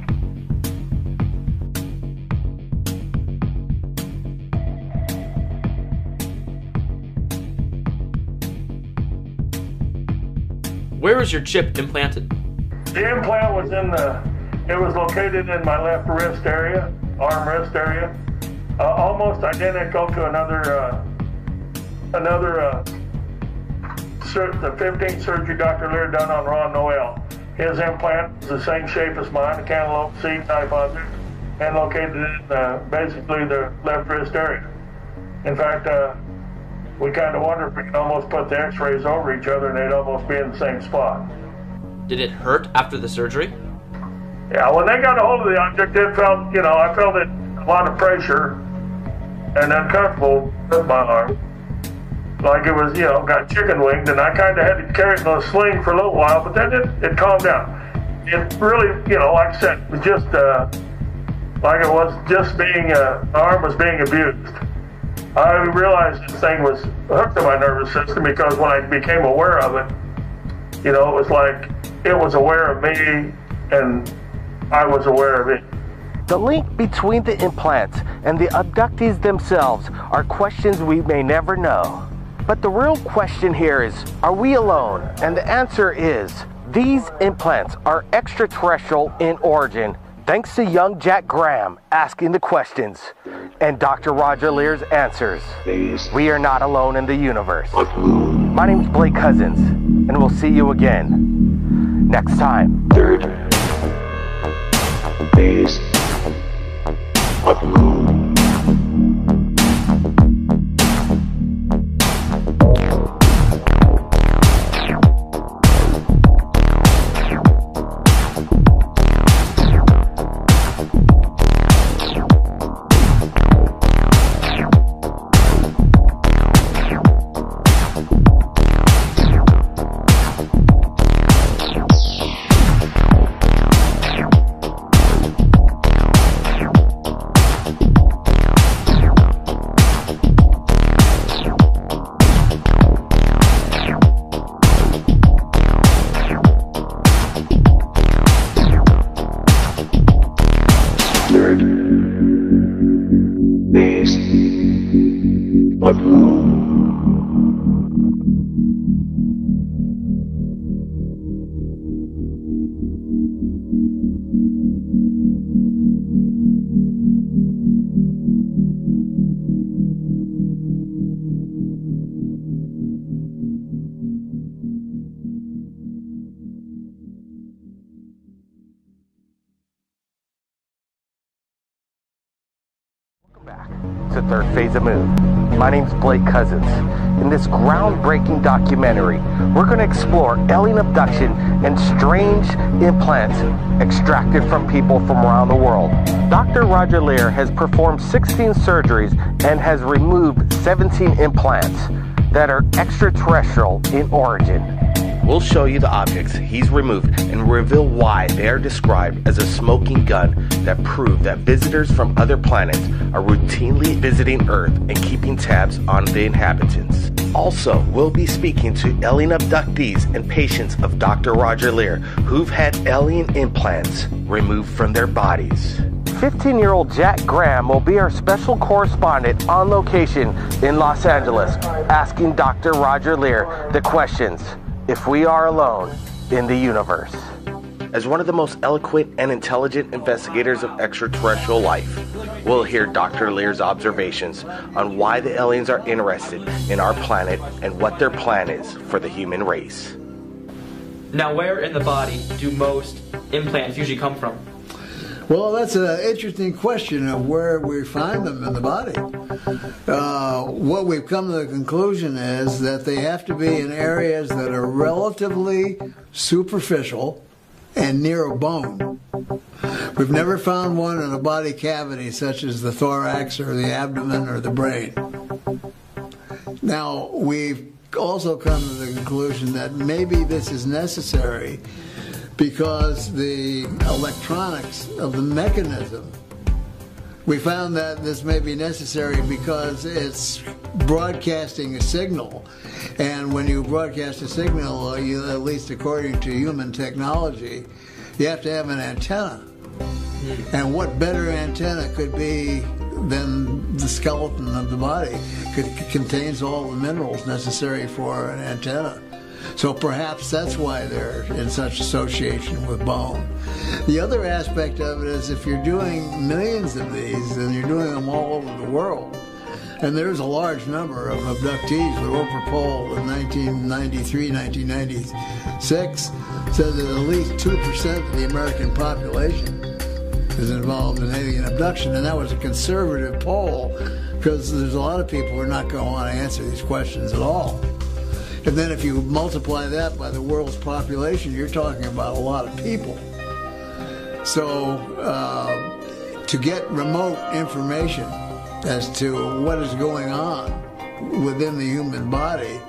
Where is your chip implanted? The implant was in the, it was located in my left wrist area, arm wrist area, uh, almost identical to another, uh, another, uh, sur- the 15th surgery Dr. Leir done on Ron Noel. His implant is the same shape as mine, a cantaloupe seed type object, and located in uh, basically the left wrist area. In fact, uh, we kind of wonder if we could almost put the x-rays over each other and they'd almost be in the same spot. Did it hurt after the surgery? Yeah, when they got a hold of the object, it felt, you know, I felt it, a lot of pressure and uncomfortable with my arm. Like it was, you know, got chicken winged, and I kind of had to carry it in a sling for a little while, but then it, it calmed down. It really, you know, like I said, it was just uh, like it was just being, uh, arm was being abused. I realized this thing was hooked to my nervous system because when I became aware of it, you know, it was like it was aware of me and I was aware of it. The link between the implants and the abductees themselves are questions we may never know. But the real question here is are we alone? And the answer is these implants are extraterrestrial in origin, thanks to young Jack Graham asking the questions and Dr. Roger Leir's answers. We are not alone in the universe. My name is Blake Cousins, and we'll see you again next time. Third phase of moon. My name's Blake Cousins. In this groundbreaking documentary, we're going to explore alien abduction and strange implants extracted from people from around the world. Dr. Roger Leir has performed 16 surgeries and has removed 17 implants that are extraterrestrial in origin. We'll show you the objects he's removed and reveal why they are described as a smoking gun that prove that visitors from other planets are routinely visiting Earth and keeping tabs on the inhabitants. Also, we'll be speaking to alien abductees and patients of Dr. Roger Leir who've had alien implants removed from their bodies. 15 year old Jack Graham will be our special correspondent on location in Los Angeles, asking Dr. Roger Leir the questions if we are alone in the universe. As one of the most eloquent and intelligent investigators of extraterrestrial life, we'll hear Dr. Leir's observations on why the aliens are interested in our planet and what their plan is for the human race. Now, where in the body do most implants usually come from? Well, that's an interesting question of where we find them in the body. Uh, what we've come to the conclusion is that they have to be in areas that are relatively superficial and near a bone. We've never found one in a body cavity such as the thorax or the abdomen or the brain. Now, we've also come to the conclusion that maybe this is necessary because the electronics of the mechanism, we found that this may be necessary because it's broadcasting a signal. And when you broadcast a signal, uh, you, at least according to human technology, you have to have an antenna. And what better antenna could be than the skeleton of the body? It contains all the minerals necessary for an antenna. So perhaps that's why they're in such association with bone. The other aspect of it is if you're doing millions of these and you're doing them all over the world, and there's a large number of abductees. The Roper poll in 1993, 1996 said that at least 2% of the American population is involved in alien abduction, and that was a conservative poll because there's a lot of people who are not going to want to answer these questions at all. And then if you multiply that by the world's population, you're talking about a lot of people. So uh, to get remote information as to what is going on within the human body,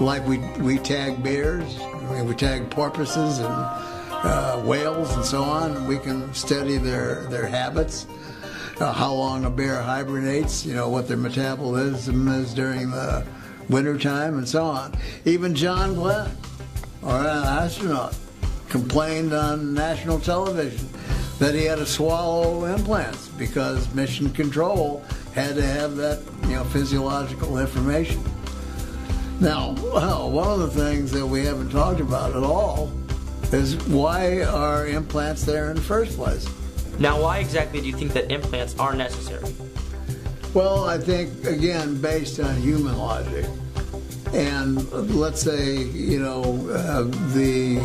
like we, we tag bears, we tag porpoises and uh, whales and so on. We can study their, their habits, uh, how long a bear hibernates, you know, what their metabolism is during the wintertime and so on. Even John Glenn, or an astronaut, complained on national television that he had to swallow implants because mission control had to have that you know physiological information. Now, well, one of the things that we haven't talked about at all is why are implants there in the first place? Now, why exactly do you think that implants are necessary? Well, I think again based on human logic, and let's say you know uh, the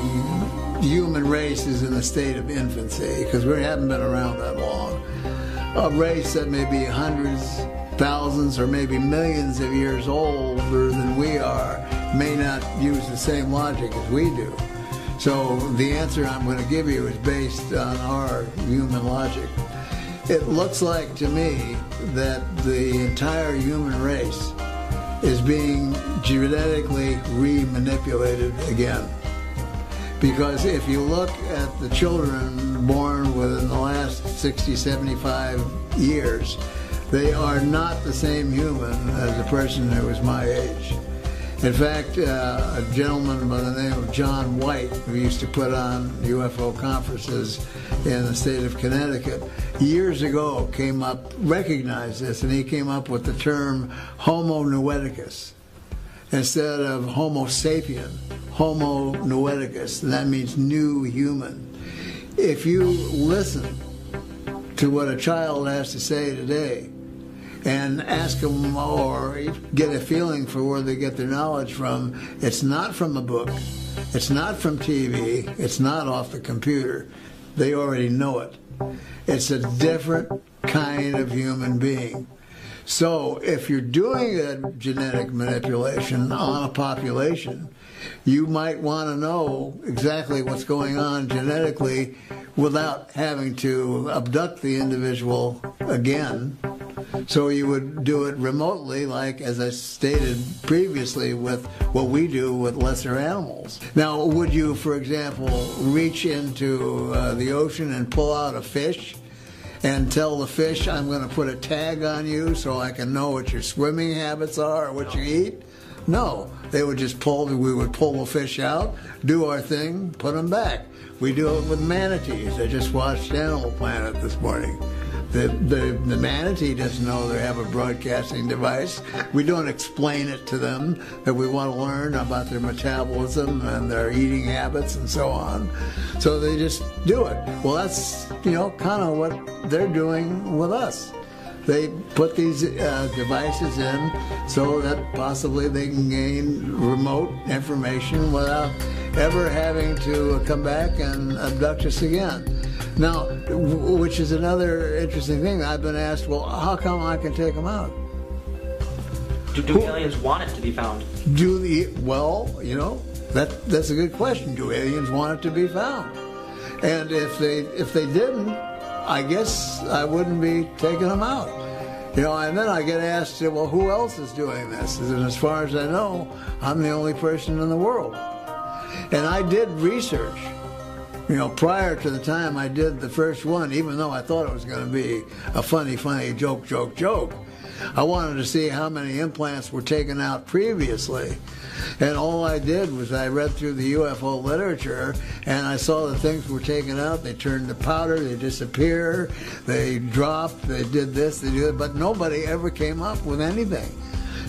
human race is in a state of infancy because we haven't been around that long. A race that may be hundreds, thousands, or maybe millions of years older than we are may not use the same logic as we do. So the answer I'm going to give you is based on our human logic. It looks like to me that the entire human race is being genetically re-manipulated again. Because if you look at the children born within the last 60, 75 years, they are not the same human as a person who was my age. In fact, uh, a gentleman by the name of John White, who used to put on UFO conferences in the state of Connecticut, years ago came up, recognized this, and he came up with the term Homo noeticus instead of Homo sapien, Homo noeticus, and that means new human. If you listen to what a child has to say today, and ask them or get a feeling for where they get their knowledge from. It's not from a book. It's not from TV. It's not off the computer. They already know it. It's a different kind of human being. So if you're doing a genetic manipulation on a population, you might want to know exactly what's going on genetically without having to abduct the individual again so you would do it remotely, like as I stated previously, with what we do with lesser animals. Now, would you, for example, reach into uh, the ocean and pull out a fish? and tell the fish, I'm going to put a tag on you so I can know what your swimming habits are or what you eat? No, they would just pull, we would pull the fish out, do our thing, put them back. We do it with manatees. I just watched Animal Planet this morning. The, the, the manatee doesn't know they have a broadcasting device. We don't explain it to them that we want to learn about their metabolism and their eating habits and so on. So they just do it. Well, that's, you know, kind of what they're doing with us. They put these uh, devices in so that possibly they can gain remote information without ever having to come back and abduct us again. Now, which is another interesting thing. I've been asked, well, how come I can take them out? Do, do aliens want it to be found? Do the well, you know, that that's a good question. Do aliens want it to be found? And if they if they didn't, I guess I wouldn't be taking them out. You know, and then I get asked, well, who else is doing this? And as far as I know, I'm the only person in the world. And I did research you know, prior to the time I did the first one, even though I thought it was going to be a funny, funny joke, joke, joke, I wanted to see how many implants were taken out previously. And all I did was I read through the UFO literature and I saw that things were taken out. They turned to powder, they disappear, they dropped, they did this, they did that, but nobody ever came up with anything.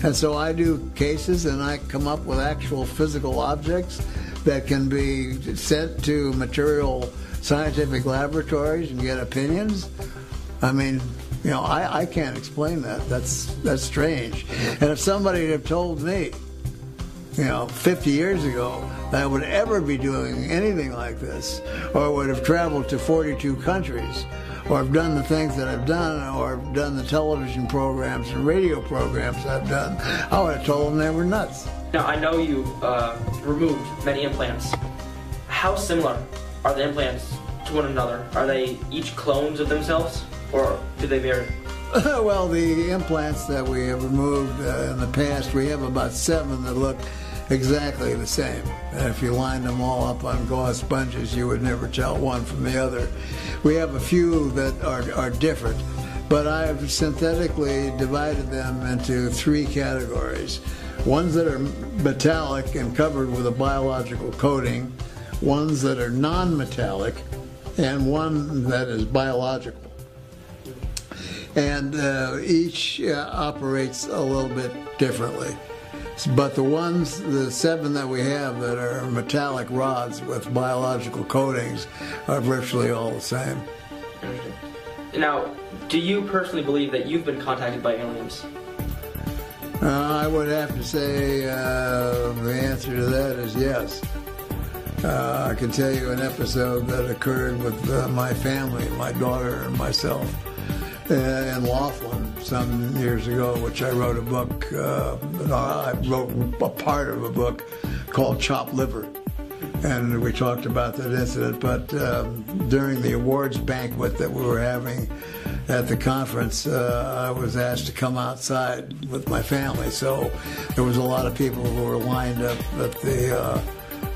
And so I do cases and I come up with actual physical objects that can be sent to material scientific laboratories and get opinions. I mean, you know, I, I can't explain that. That's that's strange. And if somebody had told me, you know, 50 years ago that I would ever be doing anything like this, or would have traveled to 42 countries, or have done the things that I've done, or have done the television programs and radio programs I've done, I would have told them they were nuts. Now, I know you uh, removed many implants. How similar are the implants to one another? Are they each clones of themselves, or do they vary? well, the implants that we have removed uh, in the past, we have about seven that look exactly the same. And if you lined them all up on gauze sponges, you would never tell one from the other. We have a few that are, are different, but I've synthetically divided them into three categories. Ones that are metallic and covered with a biological coating, ones that are non-metallic, and one that is biological and uh, each uh, operates a little bit differently. But the ones, the seven that we have that are metallic rods with biological coatings are virtually all the same. Now, do you personally believe that you've been contacted by aliens? Uh, I would have to say uh, the answer to that is yes. Uh, I can tell you an episode that occurred with uh, my family, my daughter and myself in Laughlin some years ago, which I wrote a book. Uh, I wrote a part of a book called Chop Liver. And we talked about that incident. But um, during the awards banquet that we were having at the conference, uh, I was asked to come outside with my family. So there was a lot of people who were lined up at the uh,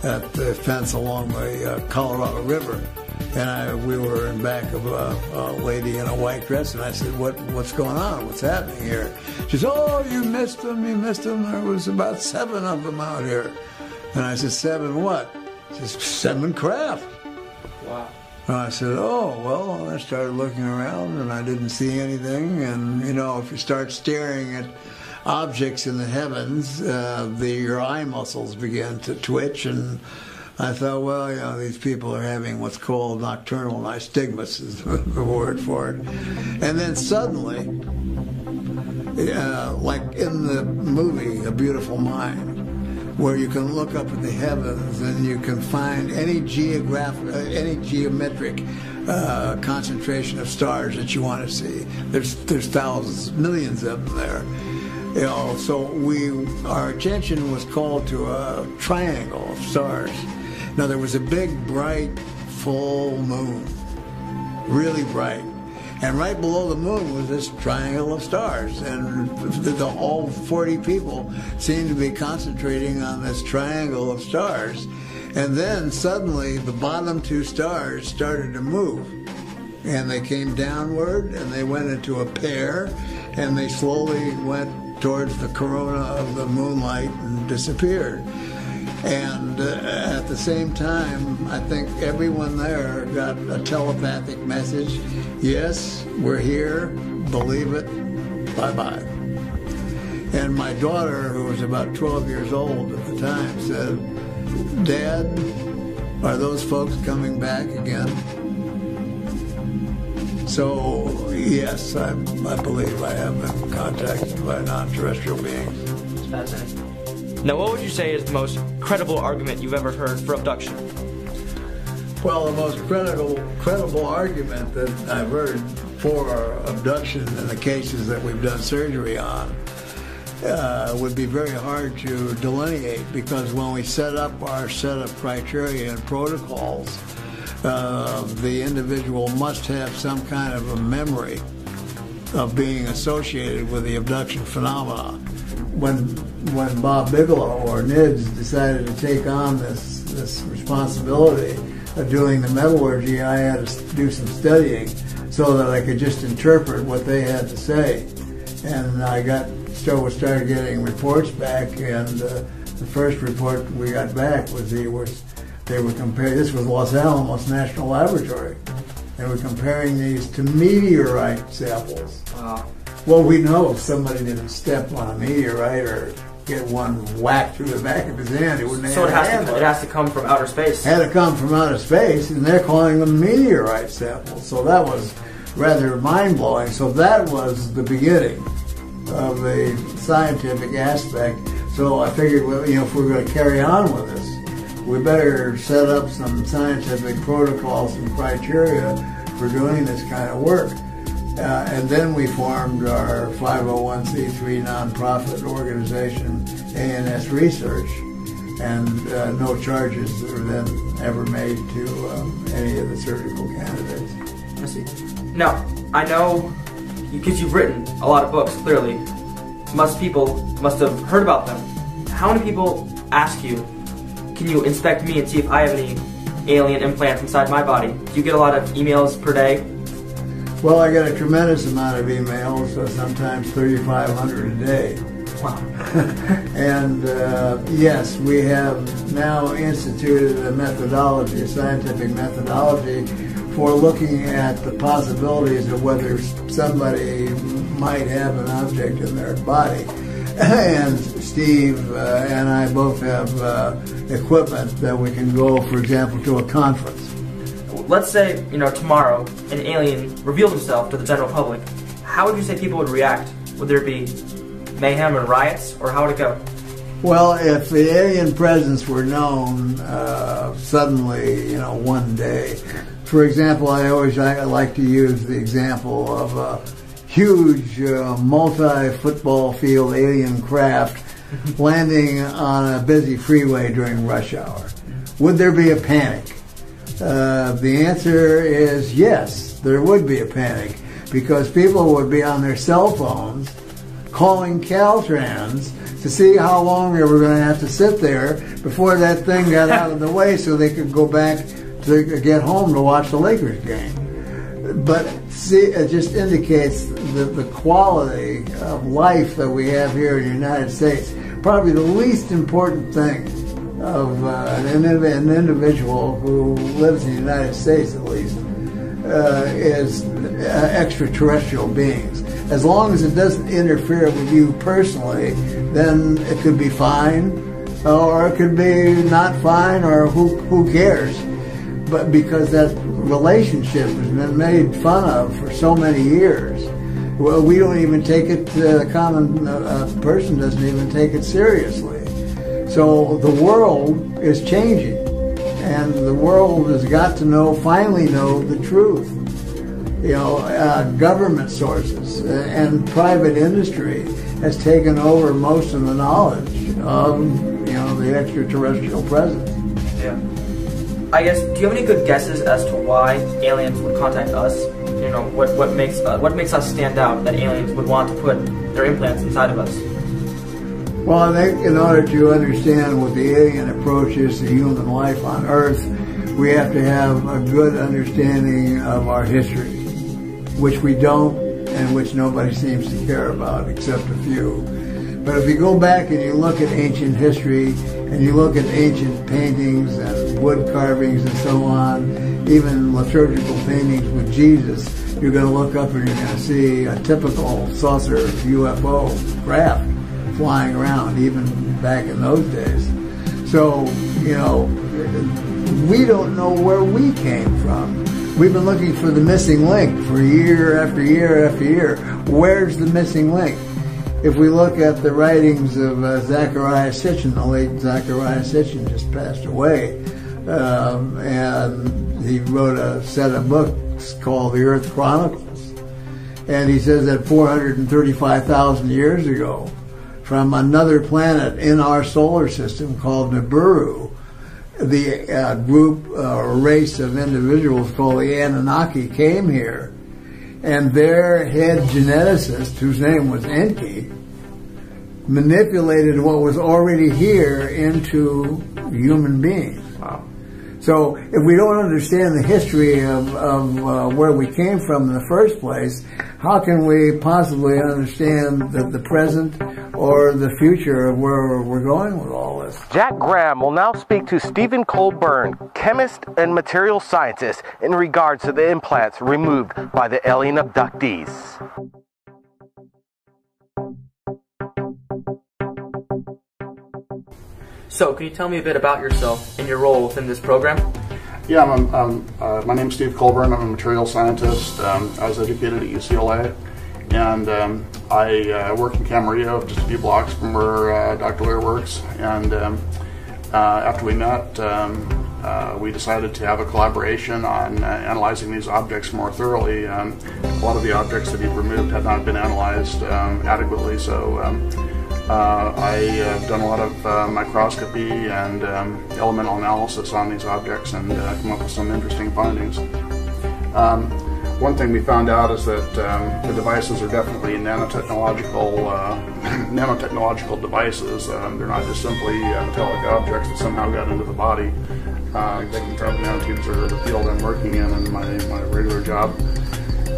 at the fence along the uh, Colorado River and I, we were in back of a, a, lady in a white dress, and I said, "What what's going on? What's happening here?" She said, "Oh, you missed them. You missed them. There was about seven of them out here." And I said, seven what?" She said, seven craft." Wow. And I said, "Oh, well." I started looking around, and I didn't see anything. And you know, if you start staring at objects in the heavens, uh, the, your eye muscles begin to twitch and I thought, well, you know, these people are having what's called nocturnal nystagmus is the word for it. And then suddenly, uh, like in the movie A Beautiful Mind, where you can look up at the heavens and you can find any geographic, uh, any geometric uh, concentration of stars that you want to see. There's there's thousands, millions of them there. You know, so we our attention was called to a triangle of stars. Now there was a big, bright, full moon, really bright. And right below the moon was this triangle of stars. And the, the, all 40 people seemed to be concentrating on this triangle of stars. And then suddenly the bottom two stars started to move. And they came downward and they went into a pair and they slowly went towards the corona of the moonlight and disappeared. And uh, at the same time, I think everyone there got a telepathic message yes, we're here, believe it, bye bye. And my daughter, who was about 12 years old at the time, said, Dad, are those folks coming back again? So, yes, I, I believe I have been contacted by non terrestrial beings. Fascinating. Now, what would you say is the most credible argument you've ever heard for abduction? Well, the most credible, credible argument that I've heard for abduction in the cases that we've done surgery on uh, would be very hard to delineate because when we set up our set of criteria and protocols, uh, the individual must have some kind of a memory of being associated with the abduction phenomena. When when Bob Bigelow or NIDS decided to take on this this responsibility of doing the metallurgy, I had to do some studying so that I could just interpret what they had to say. And I got started getting reports back, and uh, the first report we got back was they were they were comparing. This was Los Alamos National Laboratory. They were comparing these to meteorite samples. Wow. Well, we know if somebody didn't step on a meteorite or get one whacked through the back of his hand, he wouldn't So it has to it has to come from outer space. had to come from outer space, and they're calling them meteorite samples. So that was rather mind blowing. So that was the beginning of the scientific aspect. So I figured, well, you know, if we're going to carry on with this, we better set up some scientific protocols and criteria for doing this kind of work. Uh, and then we formed our 501c3 nonprofit organization, A&S Research, and uh, no charges were then ever made to um, any of the surgical candidates. I see. Now, I know because you've written a lot of books, clearly. Most people must have heard about them. How many people ask you, can you inspect me and see if I have any alien implants inside my body? Do you get a lot of emails per day? Well, I get a tremendous amount of emails, so sometimes 3,500 a day. Wow. And uh, yes, we have now instituted a methodology, a scientific methodology, for looking at the possibilities of whether somebody might have an object in their body. and Steve uh, and I both have uh, equipment that we can go, for example, to a conference. Let's say, you know, tomorrow an alien revealed himself to the general public. How would you say people would react? Would there be mayhem and riots, or how would it go? Well, if the alien presence were known uh, suddenly, you know, one day, for example, I always I like to use the example of a huge uh, multi-football field alien craft landing on a busy freeway during rush hour. Would there be a panic? Uh, the answer is yes, there would be a panic because people would be on their cell phones calling Caltrans to see how long they were going to have to sit there before that thing got out of the way so they could go back to get home to watch the Lakers game. But see, it just indicates the, the quality of life that we have here in the United States. Probably the least important thing of uh, an, an individual who lives in the United States, at least, uh, is uh, extraterrestrial beings. As long as it doesn't interfere with you personally, then it could be fine, or it could be not fine, or who who cares? But because that relationship has been made fun of for so many years, well, we don't even take it. The common uh, person doesn't even take it seriously. So the world is changing, and the world has got to know, finally know the truth. You know, uh, government sources uh, and private industry has taken over most of the knowledge of, you know, the extraterrestrial presence. Yeah. I guess. Do you have any good guesses as to why aliens would contact us? You know, what what makes uh, what makes us stand out that aliens would want to put their implants inside of us? Well, I think in order to understand what the alien approach is to human life on Earth, we have to have a good understanding of our history, which we don't and which nobody seems to care about except a few. But if you go back and you look at ancient history and you look at ancient paintings and wood carvings and so on, even liturgical paintings with Jesus, you're going to look up and you're going to see a typical saucer UFO craft flying around even back in those days. So, you know, we don't know where we came from. We've been looking for the missing link for year after year after year. Where's the missing link? If we look at the writings of uh, Zecharia Sitchin, the late Zecharia Sitchin just passed away, um, and he wrote a set of books called the Earth Chronicles. And he says that 435,000 years ago, from another planet in our solar system called Nibiru, the uh, group or race of individuals called the Anunnaki came here, and their head geneticist, whose name was Enki, manipulated what was already here into human beings. So if we don't understand the history of, of uh, where we came from in the first place, how can we possibly understand the, the present or the future of where we're going with all this? Jack Graham will now speak to Stephen Colbern, chemist and material scientist, in regards to the implants removed by the alien abductees. So, can you tell me a bit about yourself and your role within this program? Yeah, I'm, um, uh, my name's Steve Colbern. I'm a material scientist. Um, I was educated at UCLA, and um, I uh, work in Camarillo, just a few blocks from where uh, Dr. Leir works. And um, uh, after we met, um, uh, we decided to have a collaboration on uh, analyzing these objects more thoroughly. Um, a lot of the objects that he removed had not been analyzed um, adequately, so um, uh, I have done a lot of uh, microscopy and um, elemental analysis on these objects and uh, come up with some interesting findings. Um, one thing we found out is that um, the devices are definitely nanotechnological, uh, nanotechnological devices. Um, they're not just simply uh, metallic objects that somehow got into the body. Uh, thinking carbon nanotubes are the field I'm working in in my, my regular job.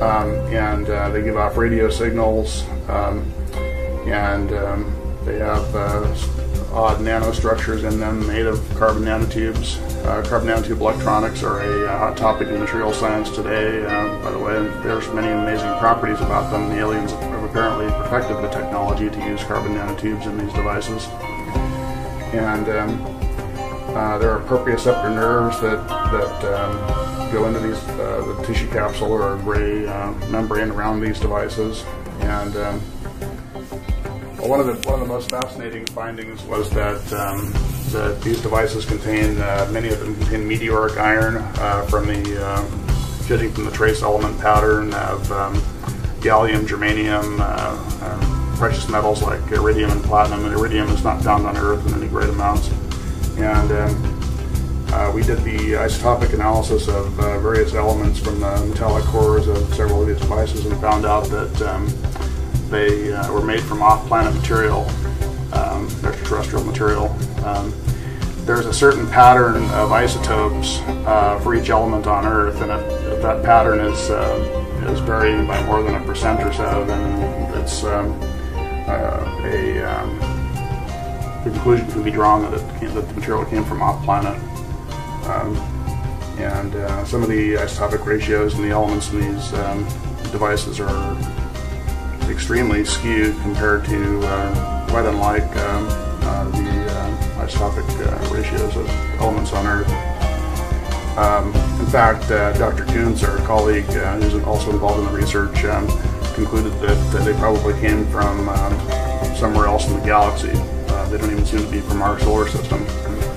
Um, and they give off radio signals, um, and um, they have uh, odd nanostructures in them made of carbon nanotubes. Uh, carbon nanotube electronics are a uh, hot topic in material science today. Uh, by the way, there's many amazing properties about them. The aliens have apparently perfected the technology to use carbon nanotubes in these devices. And um, uh, there are proprioceptor nerves that that um, go into these uh, the tissue capsule or a gray membrane around these devices. And um, well, one of the one of the most fascinating findings was that um, that these devices contain uh, many of them contain meteoric iron uh, from the um, judging from the trace element pattern of um, gallium, germanium, uh, uh, precious metals like iridium and platinum. And iridium is not found on Earth in any great amounts. And um, uh, we did the isotopic analysis of uh, various elements from the metallic cores of several of these devices and found out that um, they uh, were made from off-planet material, um, extraterrestrial material. Um, there's a certain pattern of isotopes uh, for each element on Earth, and if, if that pattern is uh, is varying by more than a percent or so, then it's um, uh, a um, conclusion can be drawn that, it came, that the material came from off-planet. Um, and uh, some of the isotopic ratios and the elements in these um, devices are extremely skewed compared to uh, quite unlike um, uh, the uh, isotopic uh, ratios of elements on Earth. Um, in fact, uh, Dr. Koontz, our colleague who's also involved in the research, um, concluded that, that, they probably came from um, somewhere else in the galaxy. They don't even seem to be from our solar system.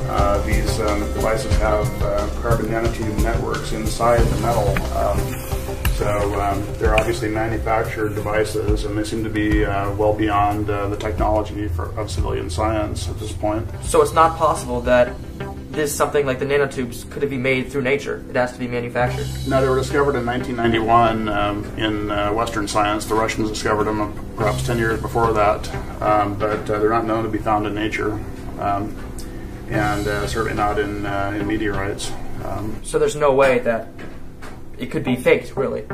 Uh, these um, devices have uh, carbon nanotube networks inside the metal. Um, so um, they're obviously manufactured devices, and they seem to be uh, well beyond uh, the technology for, of civilian science at this point. So it's not possible that this something like the nanotubes could be made through nature. It has to be manufactured. No, they were discovered in 1991 um, in uh, Western science. The Russians discovered them perhaps 10 years before that, um, but uh, they're not known to be found in nature, um, and uh, certainly not in, uh, in meteorites. Um, So there's no way that it could be faked, really.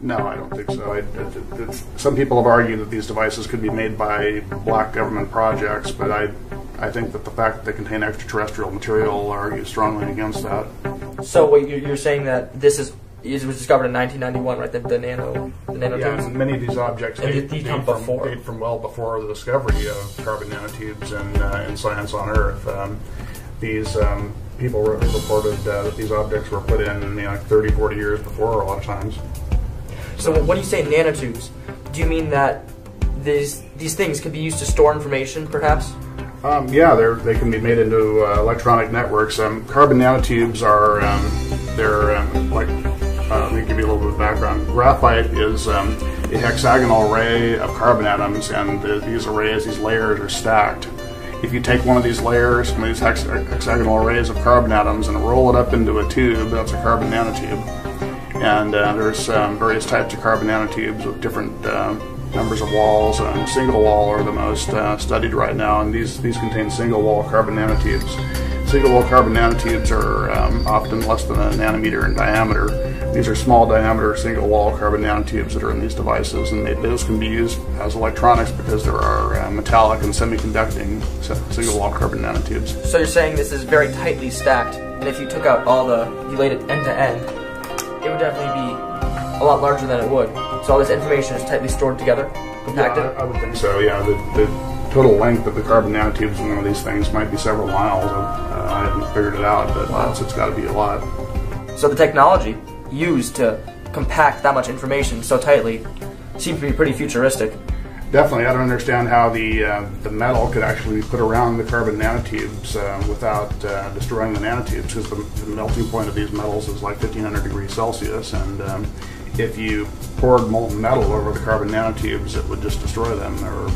No, I don't think so. I, it, it's, some people have argued that these devices could be made by black government projects, but I, I think that the fact that they contain extraterrestrial material argues strongly against that. So what you're saying that this is it was discovered in 1991, right? The, the nano, the nanotubes. and many of these objects And date, these date come from, before. date from well before the discovery of carbon nanotubes and, uh, and science on Earth. Um, these um, people re- reported uh, that these objects were put in you know, like 30, 40 years before a lot of times. So when you say nanotubes, do you mean that these these things can be used to store information, perhaps? Um, yeah, they're, they can be made into uh, electronic networks. Um, carbon nanotubes are um, they're um, like uh, let me give you a little bit of background. Graphite is um, a hexagonal array of carbon atoms, and the, these arrays, these layers, are stacked. If you take one of these layers, one of these hex- hexagonal arrays of carbon atoms, and roll it up into a tube, that's a carbon nanotube. And uh, there's um, various types of carbon nanotubes with different uh, numbers of walls, and single wall are the most uh, studied right now. And these these contain single wall carbon nanotubes. Single wall carbon nanotubes are um, often less than a nanometer in diameter. These are small diameter single wall carbon nanotubes that are in these devices, and they, those can be used as electronics because there are uh, metallic and semiconducting single wall carbon nanotubes. So you're saying this is very tightly stacked, and if you took out all the, you laid it end to end, it would definitely be a lot larger than it would. So all this information is tightly stored together, compacted. Yeah, I, I would think so. Yeah, the, the total length of the carbon nanotubes in one of these things might be several miles. Uh, I haven't figured it out, but Wow. it's, it's got to be a lot. So the technology used to compact that much information so tightly seems to be pretty futuristic. Definitely, I don't understand how the uh, the metal could actually be put around the carbon nanotubes uh, without uh, destroying the nanotubes, because the, the melting point of these metals is like 1500 degrees Celsius, and um, if you poured molten metal over the carbon nanotubes, it would just destroy them or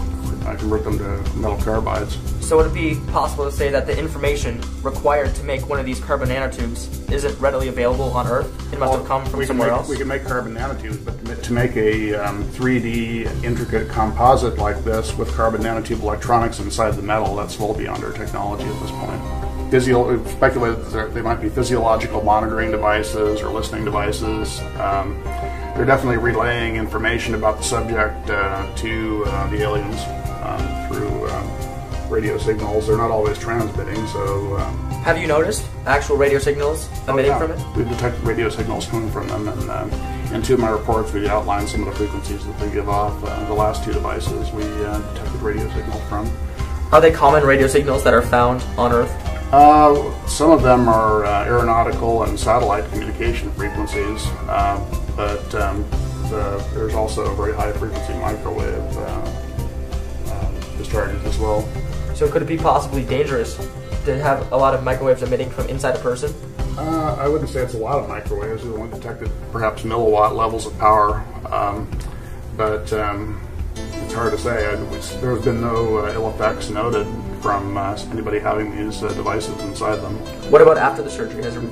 uh, convert them to metal carbides. So would it be possible to say that the information required to make one of these carbon nanotubes isn't readily available on Earth? It must have come from somewhere make, else. We can make carbon nanotubes, but to make a um, 3D intricate composite like this with carbon nanotube electronics inside the metal, that's well beyond our technology at this point. Physio- we've speculated that they might be physiological monitoring devices or listening devices. Um, they're definitely relaying information about the subject uh, to uh, the aliens um, through um, radio signals. They're not always transmitting, so. Um, Have you noticed actual radio signals emitting Oh, yeah. from it? We detect radio signals coming from them, and uh, in two of my reports, we outlined some of the frequencies that they give off. Uh, the last two devices we uh, detected radio signals from. Are they common radio signals that are found on Earth? Uh, some of them are uh, aeronautical and satellite communication frequencies, uh, but um, the, there's also a very high frequency microwave uh, discharges as well. So could it be possibly dangerous to have a lot of microwaves emitting from inside a person? Uh, I wouldn't say it's a lot of microwaves. We've only detected perhaps milliwatt levels of power, um, but um, it's hard to say. I, there's been no uh, ill effects noted from uh, anybody having these uh, devices inside them. What about after the surgery? Has there been